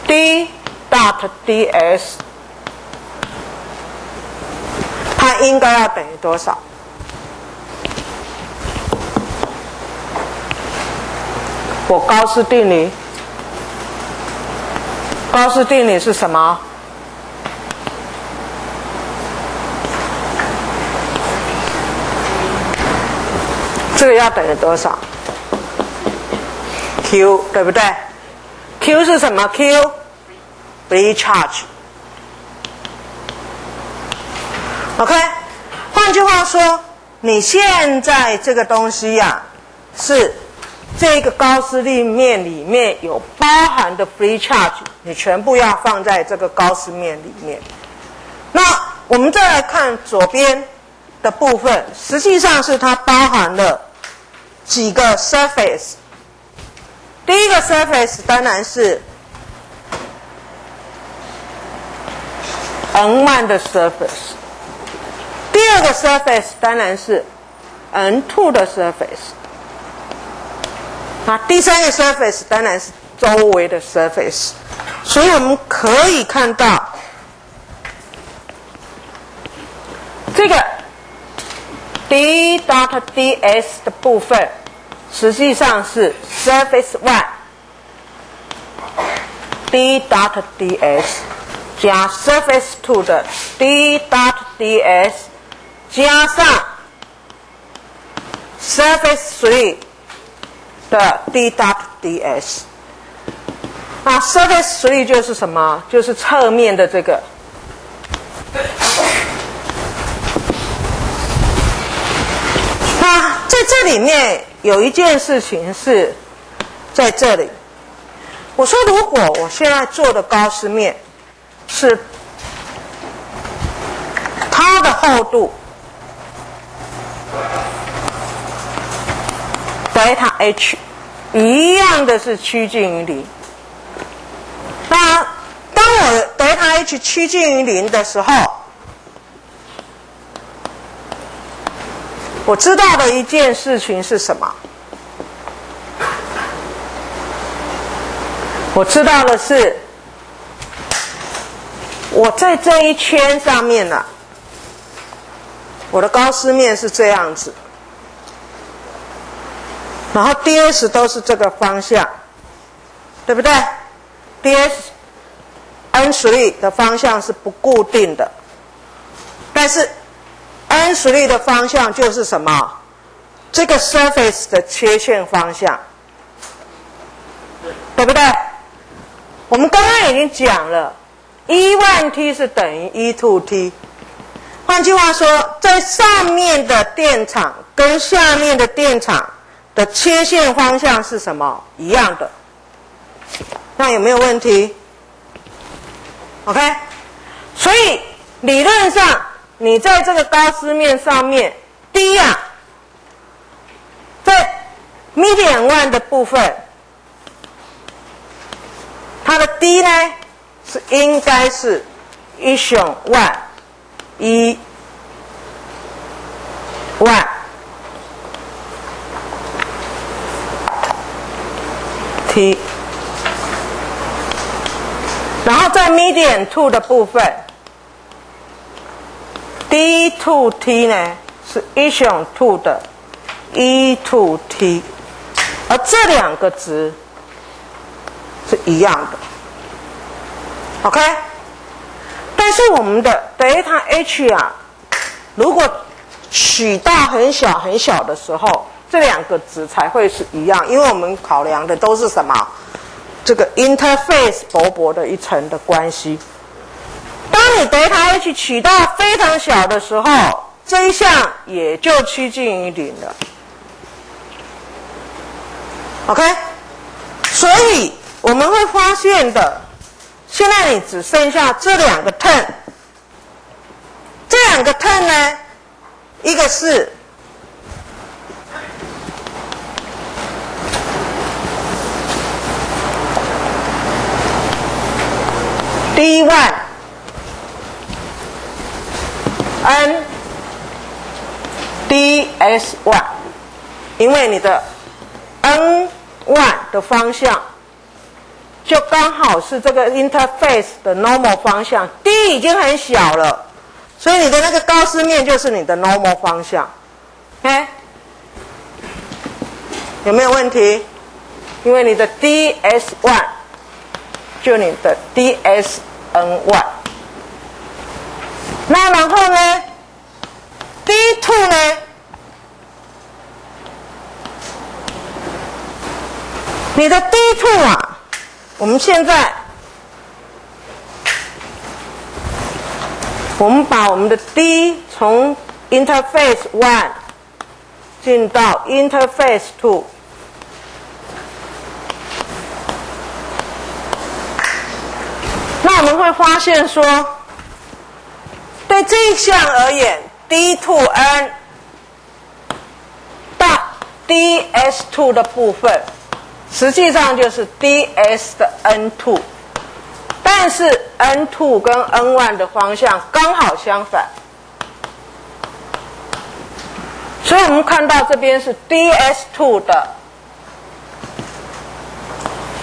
[SPEAKER 1] 第一。Dot ds，它应该要等于多少？我高斯定理，高斯定理是什么？这个要等于多少？q 对不对？q 是什么？q free charge，OK，换句话说，你现在这个东西呀，是这个高斯力面里面有包含的 free charge，你全部要放在这个高斯面里面。那我们再来看左边的部分，实际上是它包含了几个 surface。第一个 surface 当然是。N 万的 surface，第二个 surface 当然是 n two 的 surface，啊，第三个 surface 当然是周围的 surface，所以我们可以看到这个 d dot ds 的部分实际上是 surface one，d dot ds。加 surface two 的 d dot ds 加上 surface three 的 d dot ds，那 surface three 就是什么？就是侧面的这个。那在这里面有一件事情是在这里，我说如果我现在做的高斯面。是它的厚度德塔 h 一样的是趋近于零。那当我德塔 h 趋近于零的时候，我知道的一件事情是什么？我知道的是。我在这一圈上面呢，我的高斯面是这样子，然后 ds 都是这个方向，对不对？ds n 实力的方向是不固定的，但是 n 实力的方向就是什么？这个 surface 的切线方向，对不对？我们刚刚已经讲了。一万 t 是等于一 to t，换句话说，在上面的电场跟下面的电场的切线方向是什么？一样的，那有没有问题？OK，所以理论上，你在这个高斯面上面，d 呀，在 median one 的部分，它的 d 呢？是应该是一选万一万。T，然后在 median two 的部分，d two t 呢是一选 two 的 e two t，而这两个值是一样的。OK，但是我们的德塔 H 啊，如果取到很小很小的时候，这两个值才会是一样，因为我们考量的都是什么？这个 interface 薄薄的一层的关系。当你德塔 H 取到非常小的时候，这一项也就趋近于零了。OK，所以我们会发现的，现在你只剩下这两个 turn，这两个 turn 呢，一个是 D one N D S one，因为你的 n 1的方向就刚好是这个 interface 的 normal 方向，D 已经很小了，所以你的那个高斯面就是你的 normal 方向，OK？有没有问题？因为你的 DS one 就你的 DSN one，那然后呢？D two 呢？你的 D two 啊，我们现在，我们把我们的 D 从 interface one 进到 interface two，那我们会发现说，对这一项而言，D two N 到 DS two 的部分。实际上就是 ds 的 n two，但是 n two 跟 n one 的方向刚好相反，所以我们看到这边是 ds two 的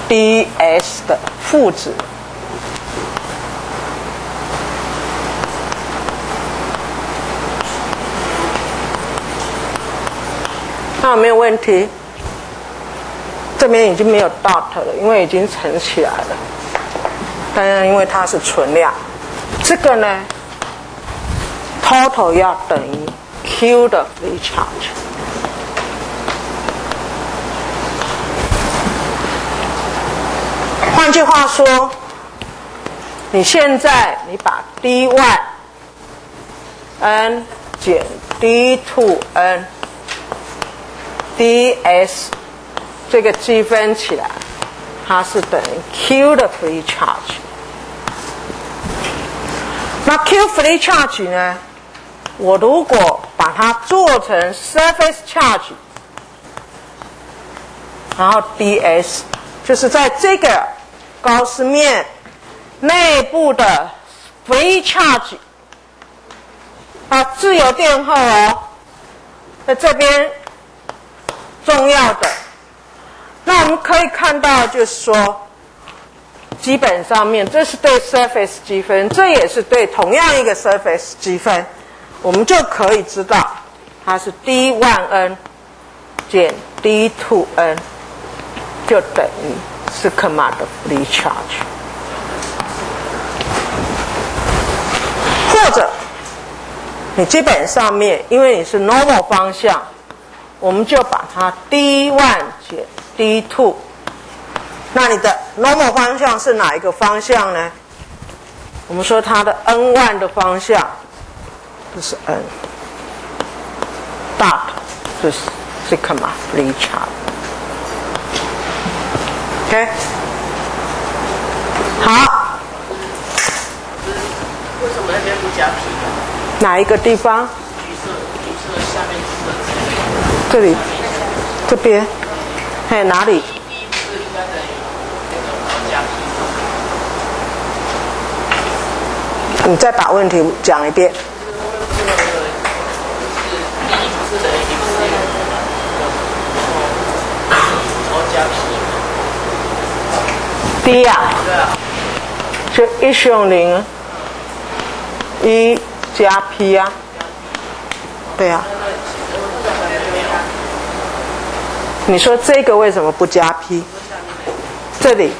[SPEAKER 1] ds 的负值。那没有问题？这边已经没有 dot 了，因为已经乘起来了。当然，因为它是存量，这个呢，total 要等于 Q 的 free charge。换句话说，你现在你把 d y n 减 d two n ds 这个积分起来，它是等于 Q 的 free charge。那 Q free charge 呢？我如果把它做成 surface charge，然后 ds 就是在这个高斯面内部的 free charge，啊，自由电荷哦，在这边重要的。那我们可以看到，就是说，基本上面这是对 surface 积分，这也是对同样一个 surface 积分，我们就可以知道它是 d one n 减 d two n 就等于斯克马的 free charge，或者你基本上面因为你是 normal 方向，我们就把它 d one 减 d two，那你的 normal 方向是哪一个方向呢？我们说它的 n one 的方向，这是 n dot，这是 sigma free charge，OK，好。
[SPEAKER 4] 为什么那边不加 P 呢？
[SPEAKER 1] 哪一个地方？
[SPEAKER 4] 橘色，橘色下面
[SPEAKER 1] 这里，这边。在哪里？你再把问题讲一遍。D 呀？对啊。就一乘零一加 P 呀？对呀。你说这个为什么不加 P？这里，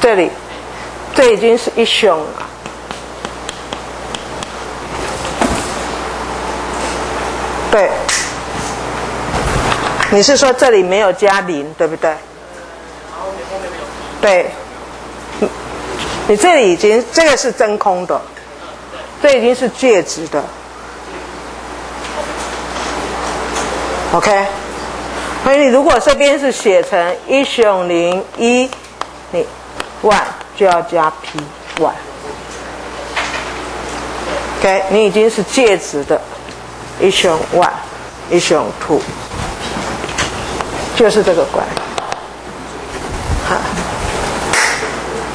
[SPEAKER 1] 这里，这已经是一凶了。对，你是说这里没有加零，对不对？对，你这里已经这个是真空的，这已经是介质的，OK。所以你如果这边是写成一熊零一，你 one 就要加 p one。OK，你已经是介质的一熊 one，一熊 two，就是这个关。好。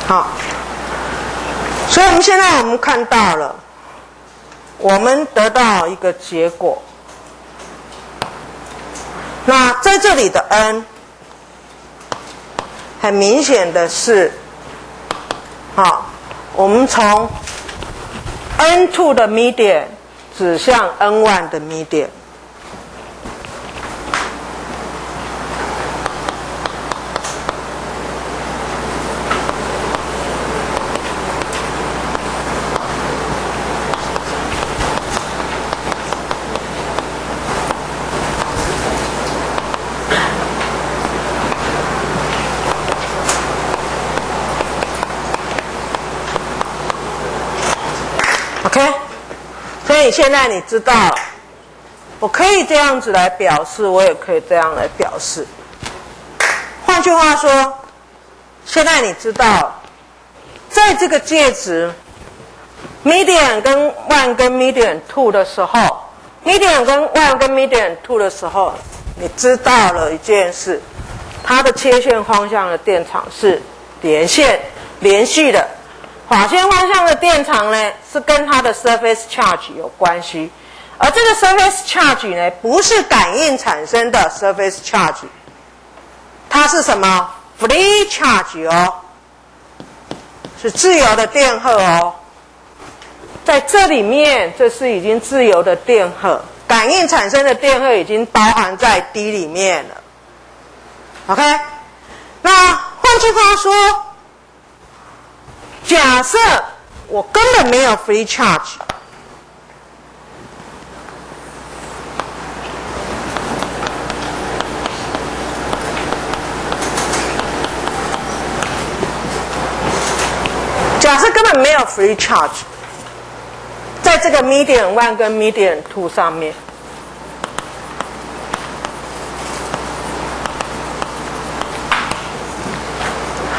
[SPEAKER 1] 好，所以我们现在我们看到了，我们得到一个结果。那在这里的 n，很明显的是，好，我们从 n two 的 median 指向 n one 的 median。OK，所以现在你知道，我可以这样子来表示，我也可以这样来表示。换句话说，现在你知道，在这个介质 median 跟 one 跟 median two 的时候，median 跟 one 跟 median two 的时候，你知道了一件事，它的切线方向的电场是连线连续的。法线方向的电场呢，是跟它的 surface charge 有关系，而这个 surface charge 呢，不是感应产生的 surface charge，它是什么？free charge 哦，是自由的电荷哦，在这里面，这是已经自由的电荷，感应产生的电荷已经包含在 D 里面了，OK，那换句话说。假设我根本没有 free charge，假设根本没有 free charge，在这个 medium one 跟 medium two 上面。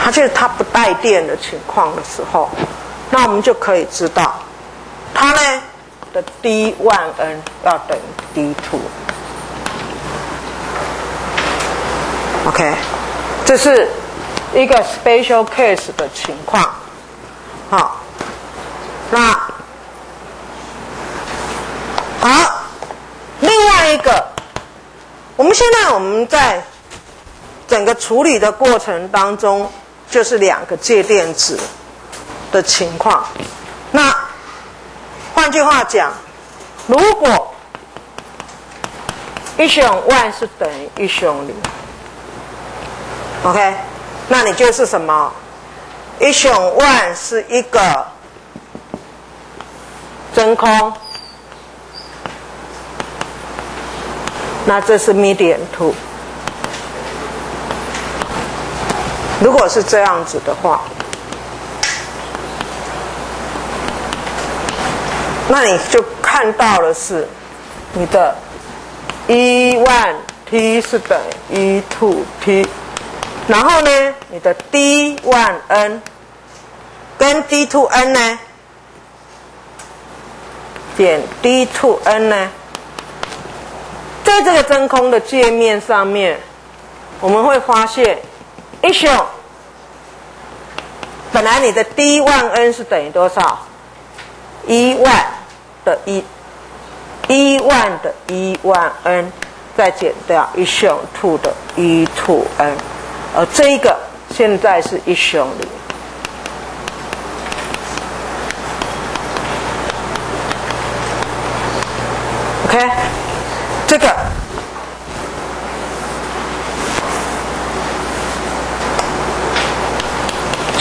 [SPEAKER 1] 它就是它不带电的情况的时候，那我们就可以知道，它呢的 d one n 要等于 d two。OK，这是一个 special case 的情况。好，那好，另外一个，我们现在我们在整个处理的过程当中。就是两个介电子的情况。那换句话讲，如果一选 one 是等于一选零，OK，那你就是什么？一选 one 是一个真空，那这是 medium two。如果是这样子的话，那你就看到了是你的一万 T 是等于一 two T，然后呢，你的 D one N 跟 D two N 呢，点 D two N 呢，在这个真空的界面上面，我们会发现。一雄，本来你的 d one n 是等于多少？一万的一，一万的一万 n，再减掉一雄 two 的一 two n，而这一个现在是一雄零。OK，这个。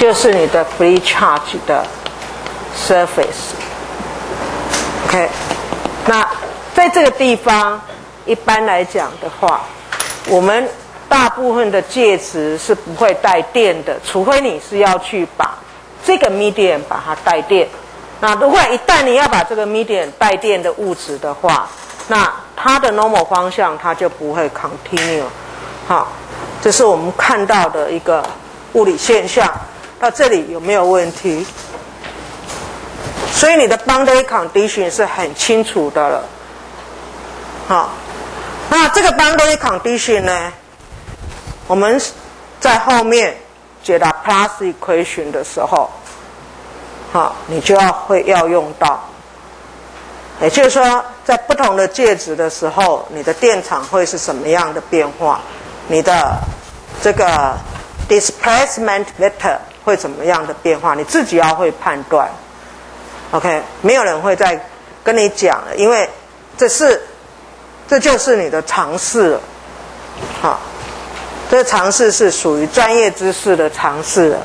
[SPEAKER 1] 就是你的 free charge 的 surface，OK，那在这个地方，一般来讲的话，我们大部分的介质是不会带电的，除非你是要去把这个 medium 把它带电。那如果一旦你要把这个 medium 带电的物质的话，那它的 normal 方向它就不会 continue。好，这是我们看到的一个物理现象。到这里有没有问题？所以你的 boundary condition 是很清楚的了。好，那这个 boundary condition 呢？我们在后面解答 plus equation 的时候，好，你就要会要用到。也就是说，在不同的介质的时候，你的电场会是什么样的变化？你的这个 displacement vector 会怎么样的变化？你自己要会判断。OK，没有人会再跟你讲了，因为这是这就是你的尝试了。好，这尝试是属于专业知识的尝试了。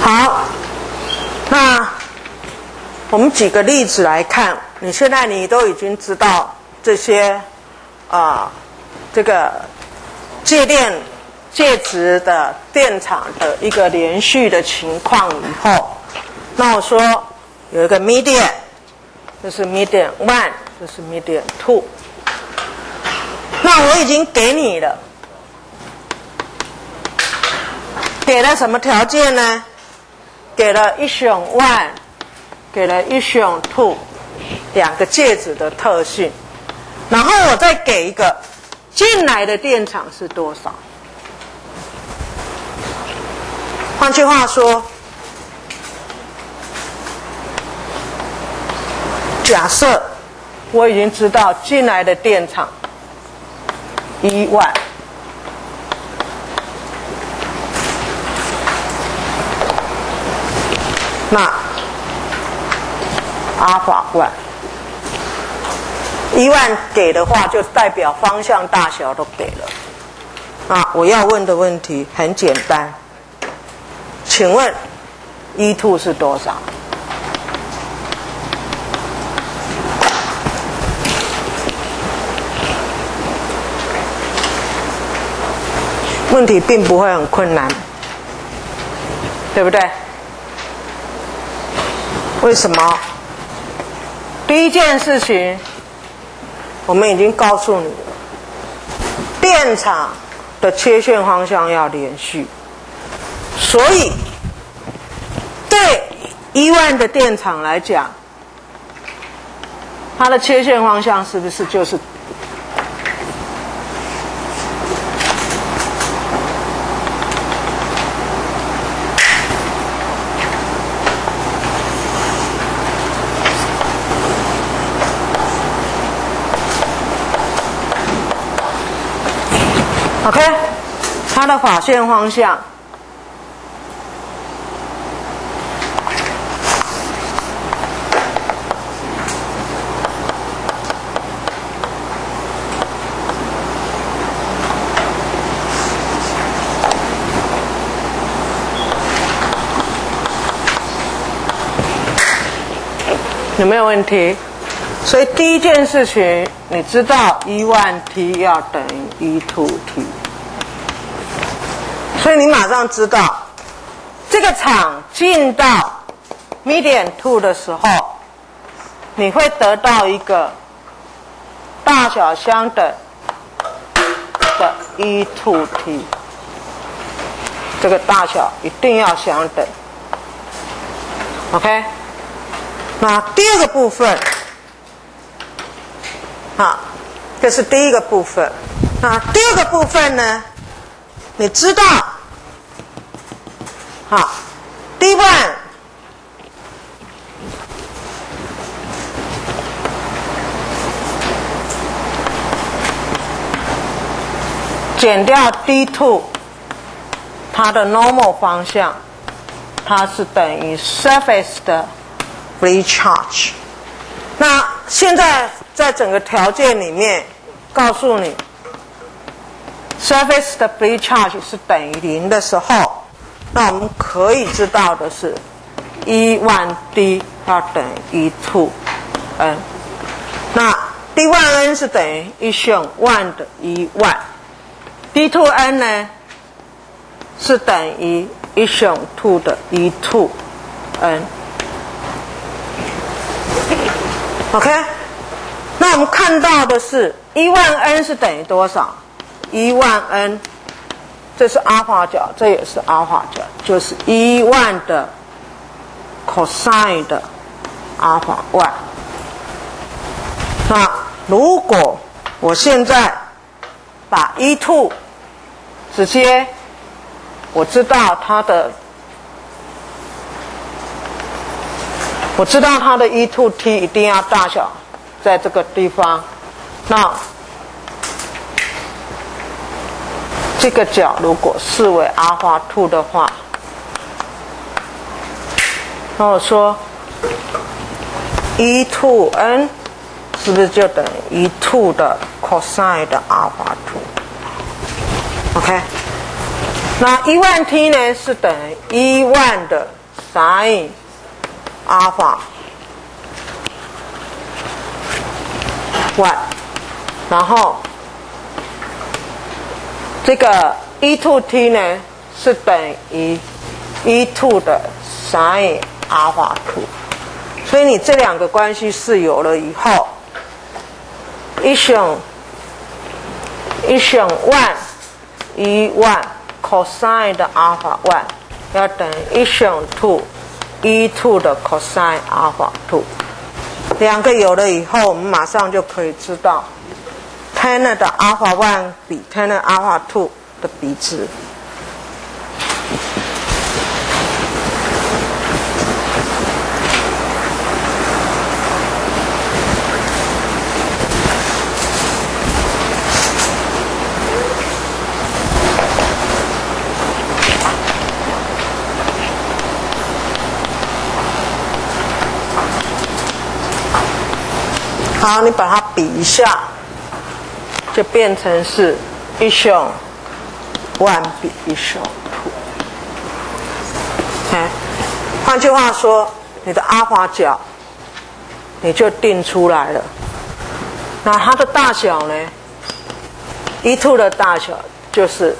[SPEAKER 1] 好，那我们举个例子来看。你现在你都已经知道这些啊，这个介电介质的电场的一个连续的情况以后，那我说有一个 medium，这是 medium one，这是 medium two。那我已经给你了，给了什么条件呢？给了一选 one，给了一选 two，两个戒指的特性，然后我再给一个进来的电场是多少？换句话说，假设我已经知道进来的电场一万。那阿法万一万给的话，就代表方向大小都给了。啊，我要问的问题很简单，请问 E two 是多少？问题并不会很困难，对不对？为什么？第一件事情，我们已经告诉你了，电场的切线方向要连续，所以对一万的电场来讲，它的切线方向是不是就是？OK，它的法线方向有没有问题？所以第一件事情，你知道一万 T 要等于一 two T，所以你马上知道这个场进到 medium two 的时候，你会得到一个大小相等的一 two T，这个大小一定要相等。OK，那第二个部分。好，这是第一个部分。那第二个部分呢？你知道好，D one 减掉 D two，它的 normal 方向，它是等于 surface 的 free charge。那现在在整个条件里面，告诉你，surface 的 free charge 是等于零的时候，那我们可以知道的是，E one D 要等于 two n。那 D one n 是等于 E 选 one 的 E one，D two n 呢是等于 E 选 two 的 E two n。OK，那我们看到的是一万 n 是等于多少？一万 n，这是阿尔法角，这也是阿尔法角，就是一万的 cosine 的阿尔法 y。那如果我现在把 e2 直接，我知道它的。我知道它的 e2t 一定要大小在这个地方，那这个角如果视为阿华 two 的话，那我说 e two n 是不是就等于 e two 的 cosine 阿华 two？OK，那一万 t 呢是等于一万的 sin。阿尔法 y，然后这个 e two t 呢是等于 e two 的 sin 阿尔法 two，所以你这两个关系是有了以后，一选一选 one 一 one cosine 的阿尔法 y 要等于一选 two。e two 的 cosine alpha two，两个有了以后，我们马上就可以知道 tan 的 alpha one 比 tan alpha two 的比值。好，你把它比一下，就变成是一选 one 比一选 two。换句话说，你的阿华角你就定出来了。那它的大小呢？e two 的大小就是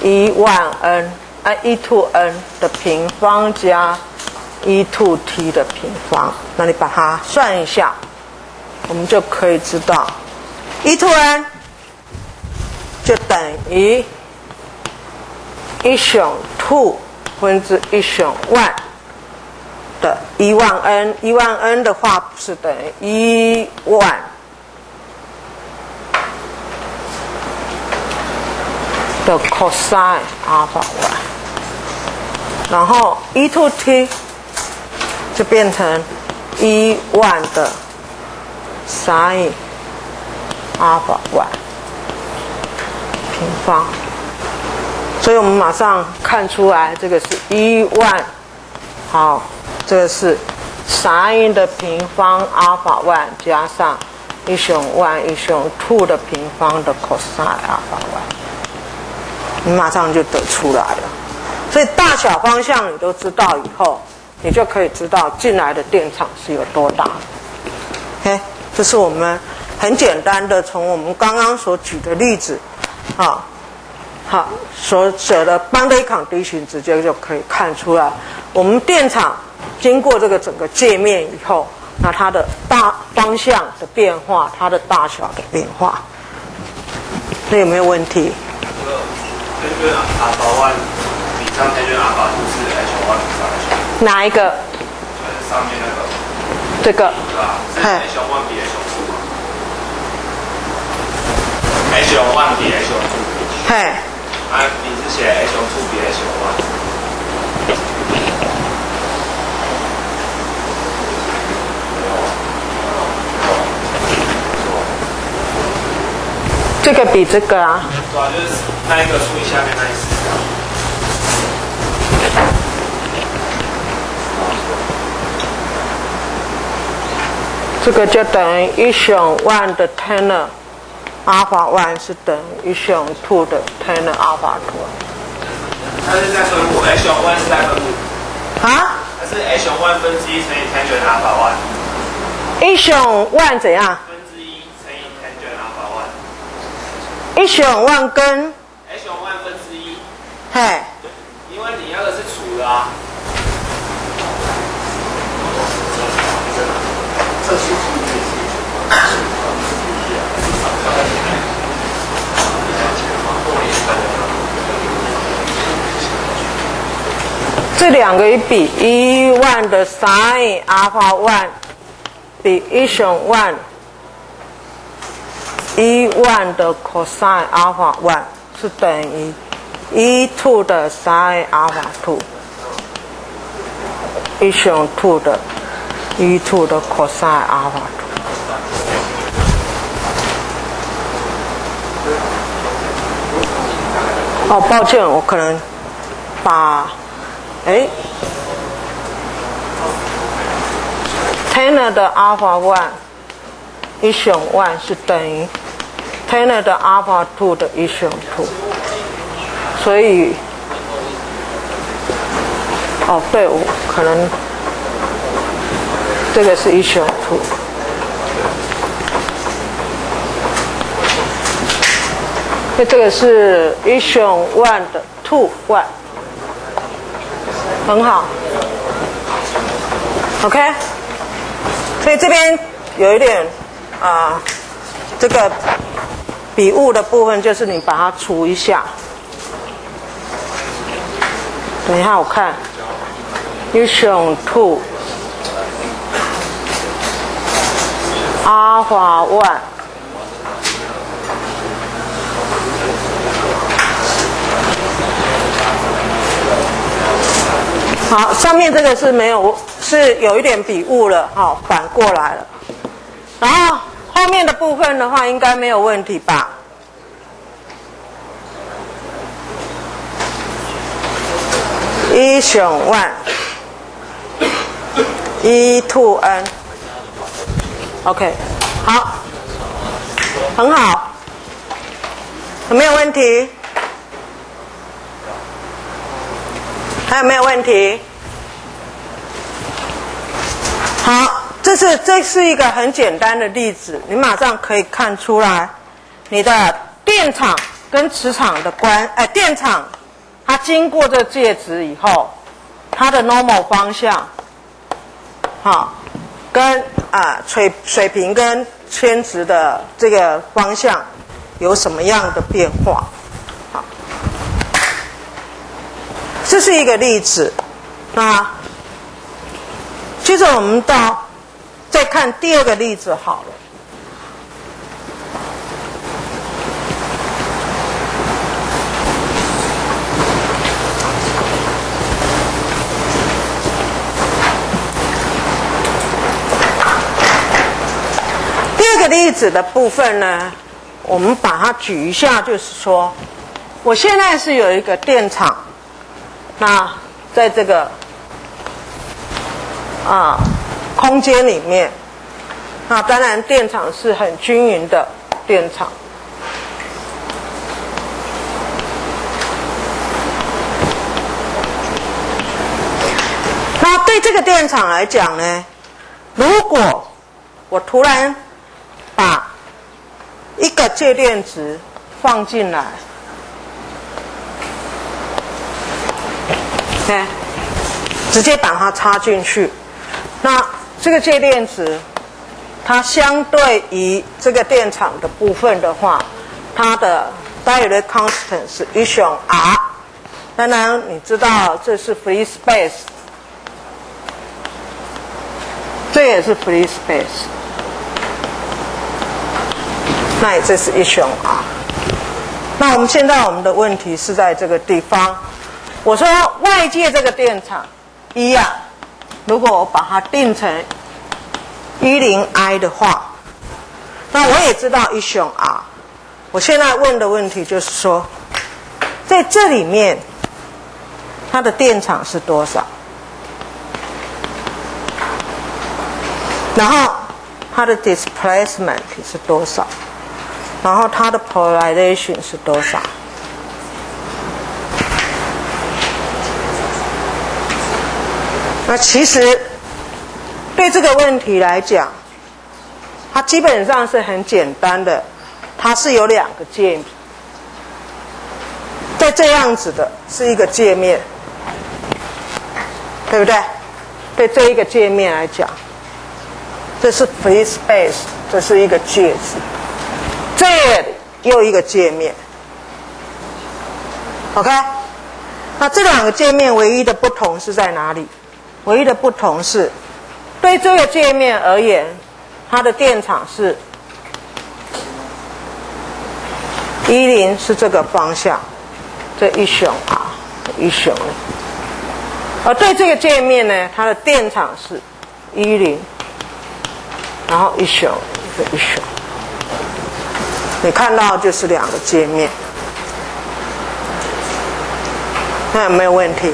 [SPEAKER 1] 一万 n，啊 e two n 的平方加 e two t 的平方。那你把它算一下。我们就可以知道，e two n 就等于一选 two 分之一选 one 的一万 n，一万 n 的话是等于一万的 cosine alpha y，然后 e to t 就变成一万的。sin 阿尔法 y 平方，所以我们马上看出来，这个是一万，好，这个是 sin 的平方阿尔法 y 加上一选 one 一选 two 的平方的 cosine 阿尔法 y，你马上就得出来了。所以大小方向你都知道以后，你就可以知道进来的电场是有多大。OK。这是我们很简单的从我们刚刚所举的例子，啊，好所写的 boundary condition 直接就可以看出来，我们电场经过这个整个界面以后，那它的大方向的变化，它的大小的变化，那有没有问题？
[SPEAKER 3] 这个？阿尔法 one h on h
[SPEAKER 1] 嘿，
[SPEAKER 3] 啊，你是写 h h
[SPEAKER 1] 这个比这个啊，
[SPEAKER 3] 就是那一个数下，
[SPEAKER 1] 这个就等于一 on one 的 ten 了。Alpha one 是等于一选 two 的 tenor alpha two
[SPEAKER 3] 它是在分母，h 选 one 是在分母，
[SPEAKER 1] 啊，
[SPEAKER 3] 它是 h 选 one 分之一乘以 tangent alpha one
[SPEAKER 1] 一选 one 怎样？
[SPEAKER 3] 分之一乘以 tangent alpha one。
[SPEAKER 1] 一选 one 跟
[SPEAKER 3] h 选 one 分之一，
[SPEAKER 1] 嘿，
[SPEAKER 3] 因为你要的是除的啊。
[SPEAKER 1] 这这两个一比，一 one 的 sin alpha one 比一选 one 一 one 的 cosine alpha one 是等于一 two 的 sin alpha two 一选 two 的一 two 的 cosine alpha two。哦，抱歉，我可能把哎，tenor 的 alpha one 一选 one 是等于 tenor 的 alpha two 的一选 two，所以哦，对，我可能这个是一选 two。那这个是一选 one 的 two one，很好，OK。所以这边有一点啊、这个笔误的部分就是你把它除一下。等一下我看，一选 two alpha one。好，上面这个是没有，是有一点笔误了，好、反过来了。然后后面的部分的话，应该没有问题吧？一选 one，一 two n，OK，好，很好，有没有问题？还有没有问题？好，这是这是一个很简单的例子，你马上可以看出来，你的电场跟磁场的关，哎、电场它经过这介质以后，它的 normal 方向，好，跟啊水水平跟圈值的这个方向有什么样的变化？好。这是一个例子。那接着我们到再看第二个例子好了。第二个例子的部分呢，我们把它举一下，就是说，我现在是有一个电场。那在这个啊空间里面，那当然电场是很均匀的电场。那对这个电场来讲呢，如果我突然把一个介电值放进来。直接把它插进去。那这个介电池，它相对于这个电场的部分的话，它的 Dirac constant 是一选 R。当然，你知道这是 free space，这也是 free space，那也这是一选 R。那我们现在我们的问题是在这个地方。我说外界这个电场一样，如果我把它定成一零 I 的话，那我也知道一选 R，我现在问的问题就是说，在这里面，它的电场是多少？然后它的 displacement 是多少？然后它的 polarization 是多少？那其实对这个问题来讲，它基本上是很简单的，它是有两个界面，在这样子的是一个界面，对不对？对这一个界面来讲，这是 free space，这是一个介质，这里又一个界面，OK？那这两个界面唯一的不同是在哪里？唯一的不同是，对这个界面而言，它的电场是一零是这个方向，这一雄啊，一雄。而对这个界面呢，它的电场是一零，然后一雄，这一雄。你看到就是两个界面，那有没有问题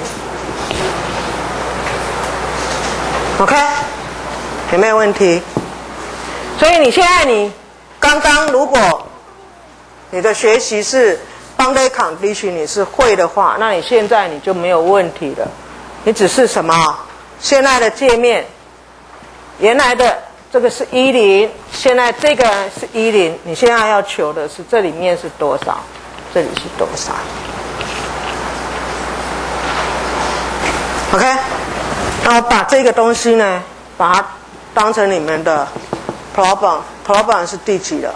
[SPEAKER 1] ？OK，有没有问题？所以你现在你刚刚如果你的学习是 boundary condition 你是会的话，那你现在你就没有问题了。你只是什么？现在的界面，原来的这个是一零，现在这个是一零，你现在要求的是这里面是多少？这里是多少？OK。然后把这个东西呢，把它当成你们的 problem，problem 是第几了？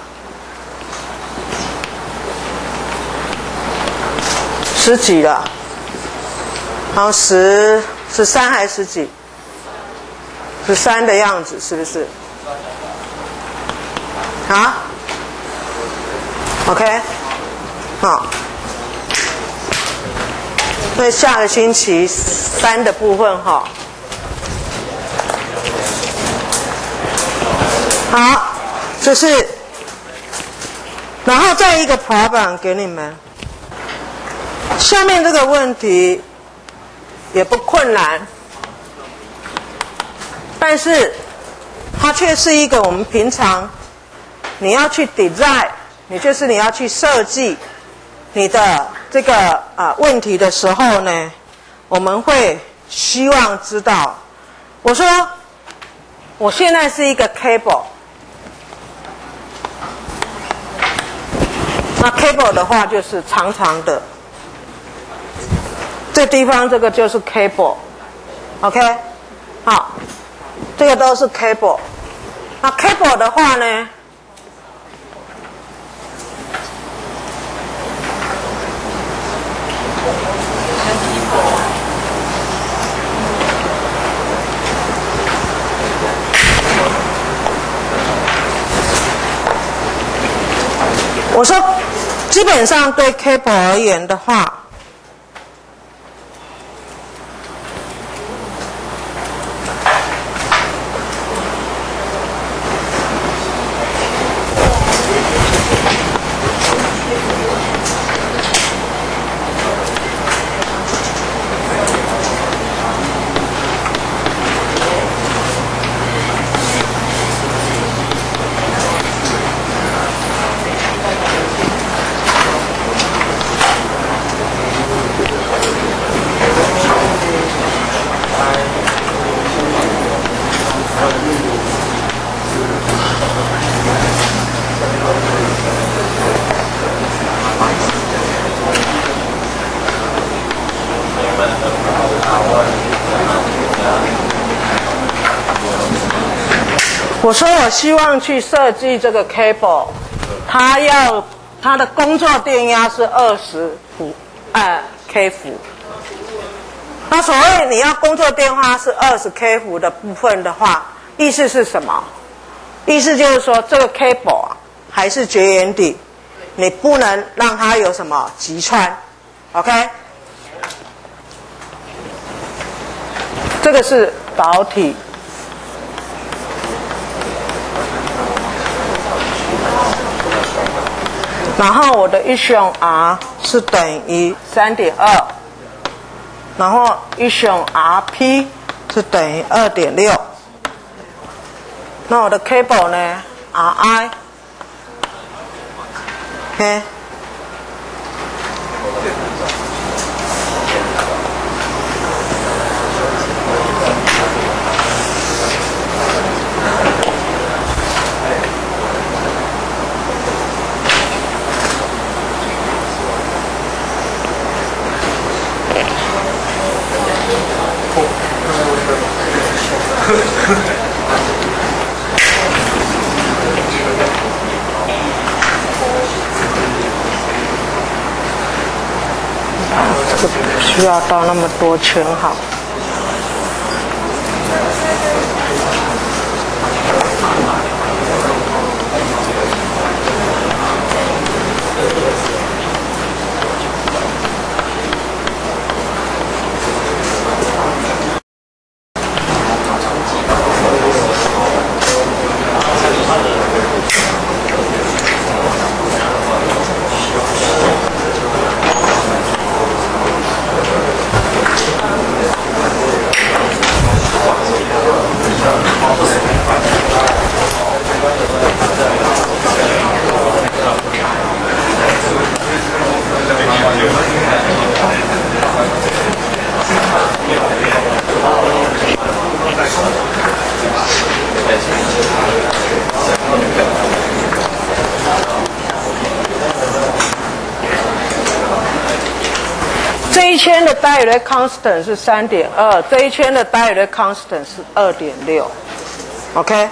[SPEAKER 1] 十几了，然后十十三还是十几？十三的样子是不是？啊？OK，好。那下个星期三的部分哈。好，这是，然后再一个爬板给你们。下面这个问题也不困难，但是它却是一个我们平常你要去 design，也就是你要去设计你的这个啊问题的时候呢，我们会希望知道，我说我现在是一个 cable。那 cable 的话就是长长的，这地方这个就是 cable，OK，好，这个都是 cable。那 cable 的话呢，我说。基本上对 cable 而言的话。我说我希望去设计这个 cable，它要它的工作电压是二十伏，呃 k 伏。那所谓你要工作电压是二十 k 伏的部分的话，意思是什么？意思就是说这个 cable 啊还是绝缘体，你不能让它有什么击穿，OK？这个是导体。然后我的一选 R 是等于三点二，然后一选 RP 是等于二点六。那我的 cable 呢？RI，OK。不 需要到那么多圈好。这一圈的 direct constant 是三点二，这一圈的 direct constant 是二点六，OK。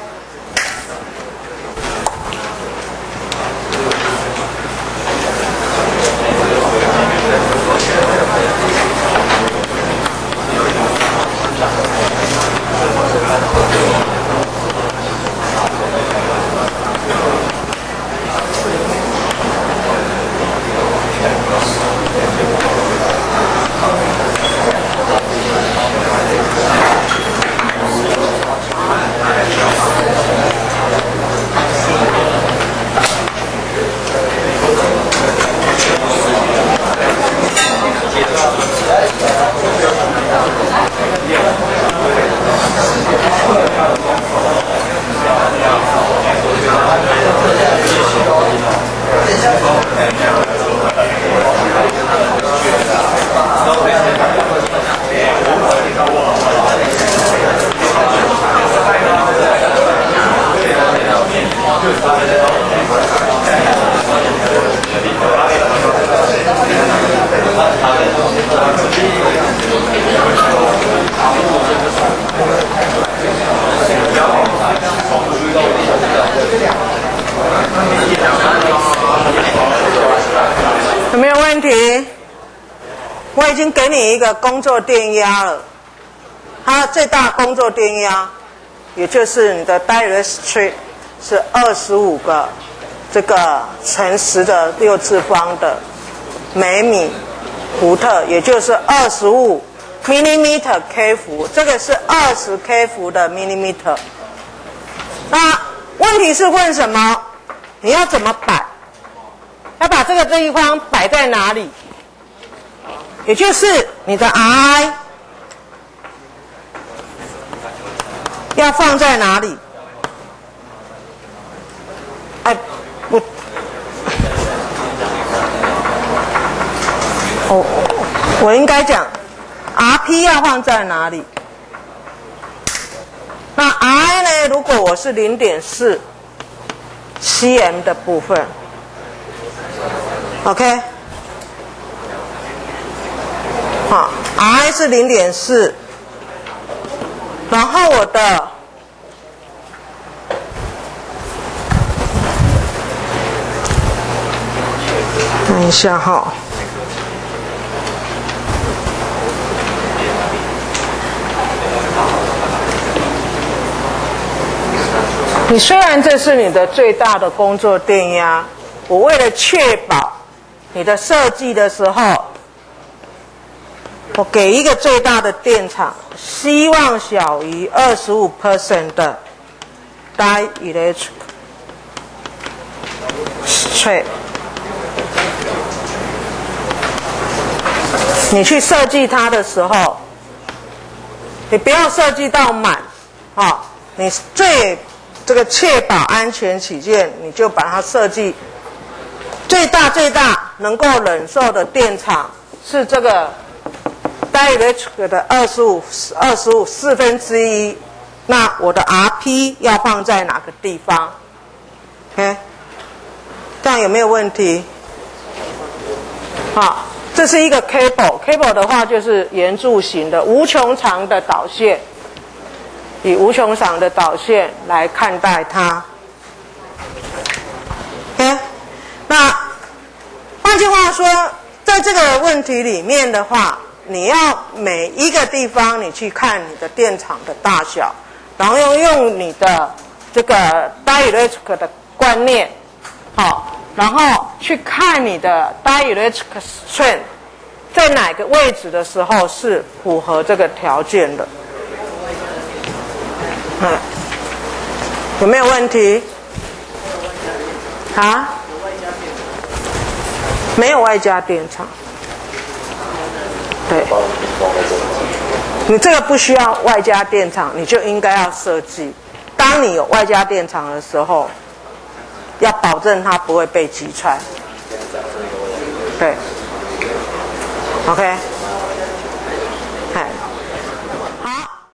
[SPEAKER 1] 有没有问题？我已经给你一个工作电压了，它最大工作电压，也就是你的 direct stream 是二十五个这个乘十的六次方的每米伏特，也就是二十五 millimeter K 伏，这个是二十 K 伏的 millimeter。那问题是问什么？你要怎么摆？要把这个地方摆在哪里？也就是你的 I 要放在哪里？哎，不，哦，我应该讲 RP 要放在哪里？那 I 呢？如果我是零点四 cm 的部分，OK，好，I 是零点四，然后我的看一下哈。你虽然这是你的最大的工作电压，我为了确保你的设计的时候，我给一个最大的电场，希望小于二十五 percent 的 dielectric。你去设计它的时候，你不要设计到满，啊，你最这个确保安全起见，你就把它设计最大最大能够忍受的电场是这个。Dielectric 的二十五二十五四分之一，那我的 Rp 要放在哪个地方？OK，这样有没有问题？好。这是一个 cable，cable 的话就是圆柱形的无穷长的导线，以无穷长的导线来看待它。OK，那换句话说，在这个问题里面的话，你要每一个地方你去看你的电场的大小，然后用用你的这个 dielectric 的观念，好。然后去看你的 dielectric strength 在哪个位置的时候是符合这个条件的，嗯，有没有问题？啊？没有外加电场。对。你这个不需要外加电场，你就应该要设计。当你有外加电场的时候。要保证它不会被击穿，对，OK。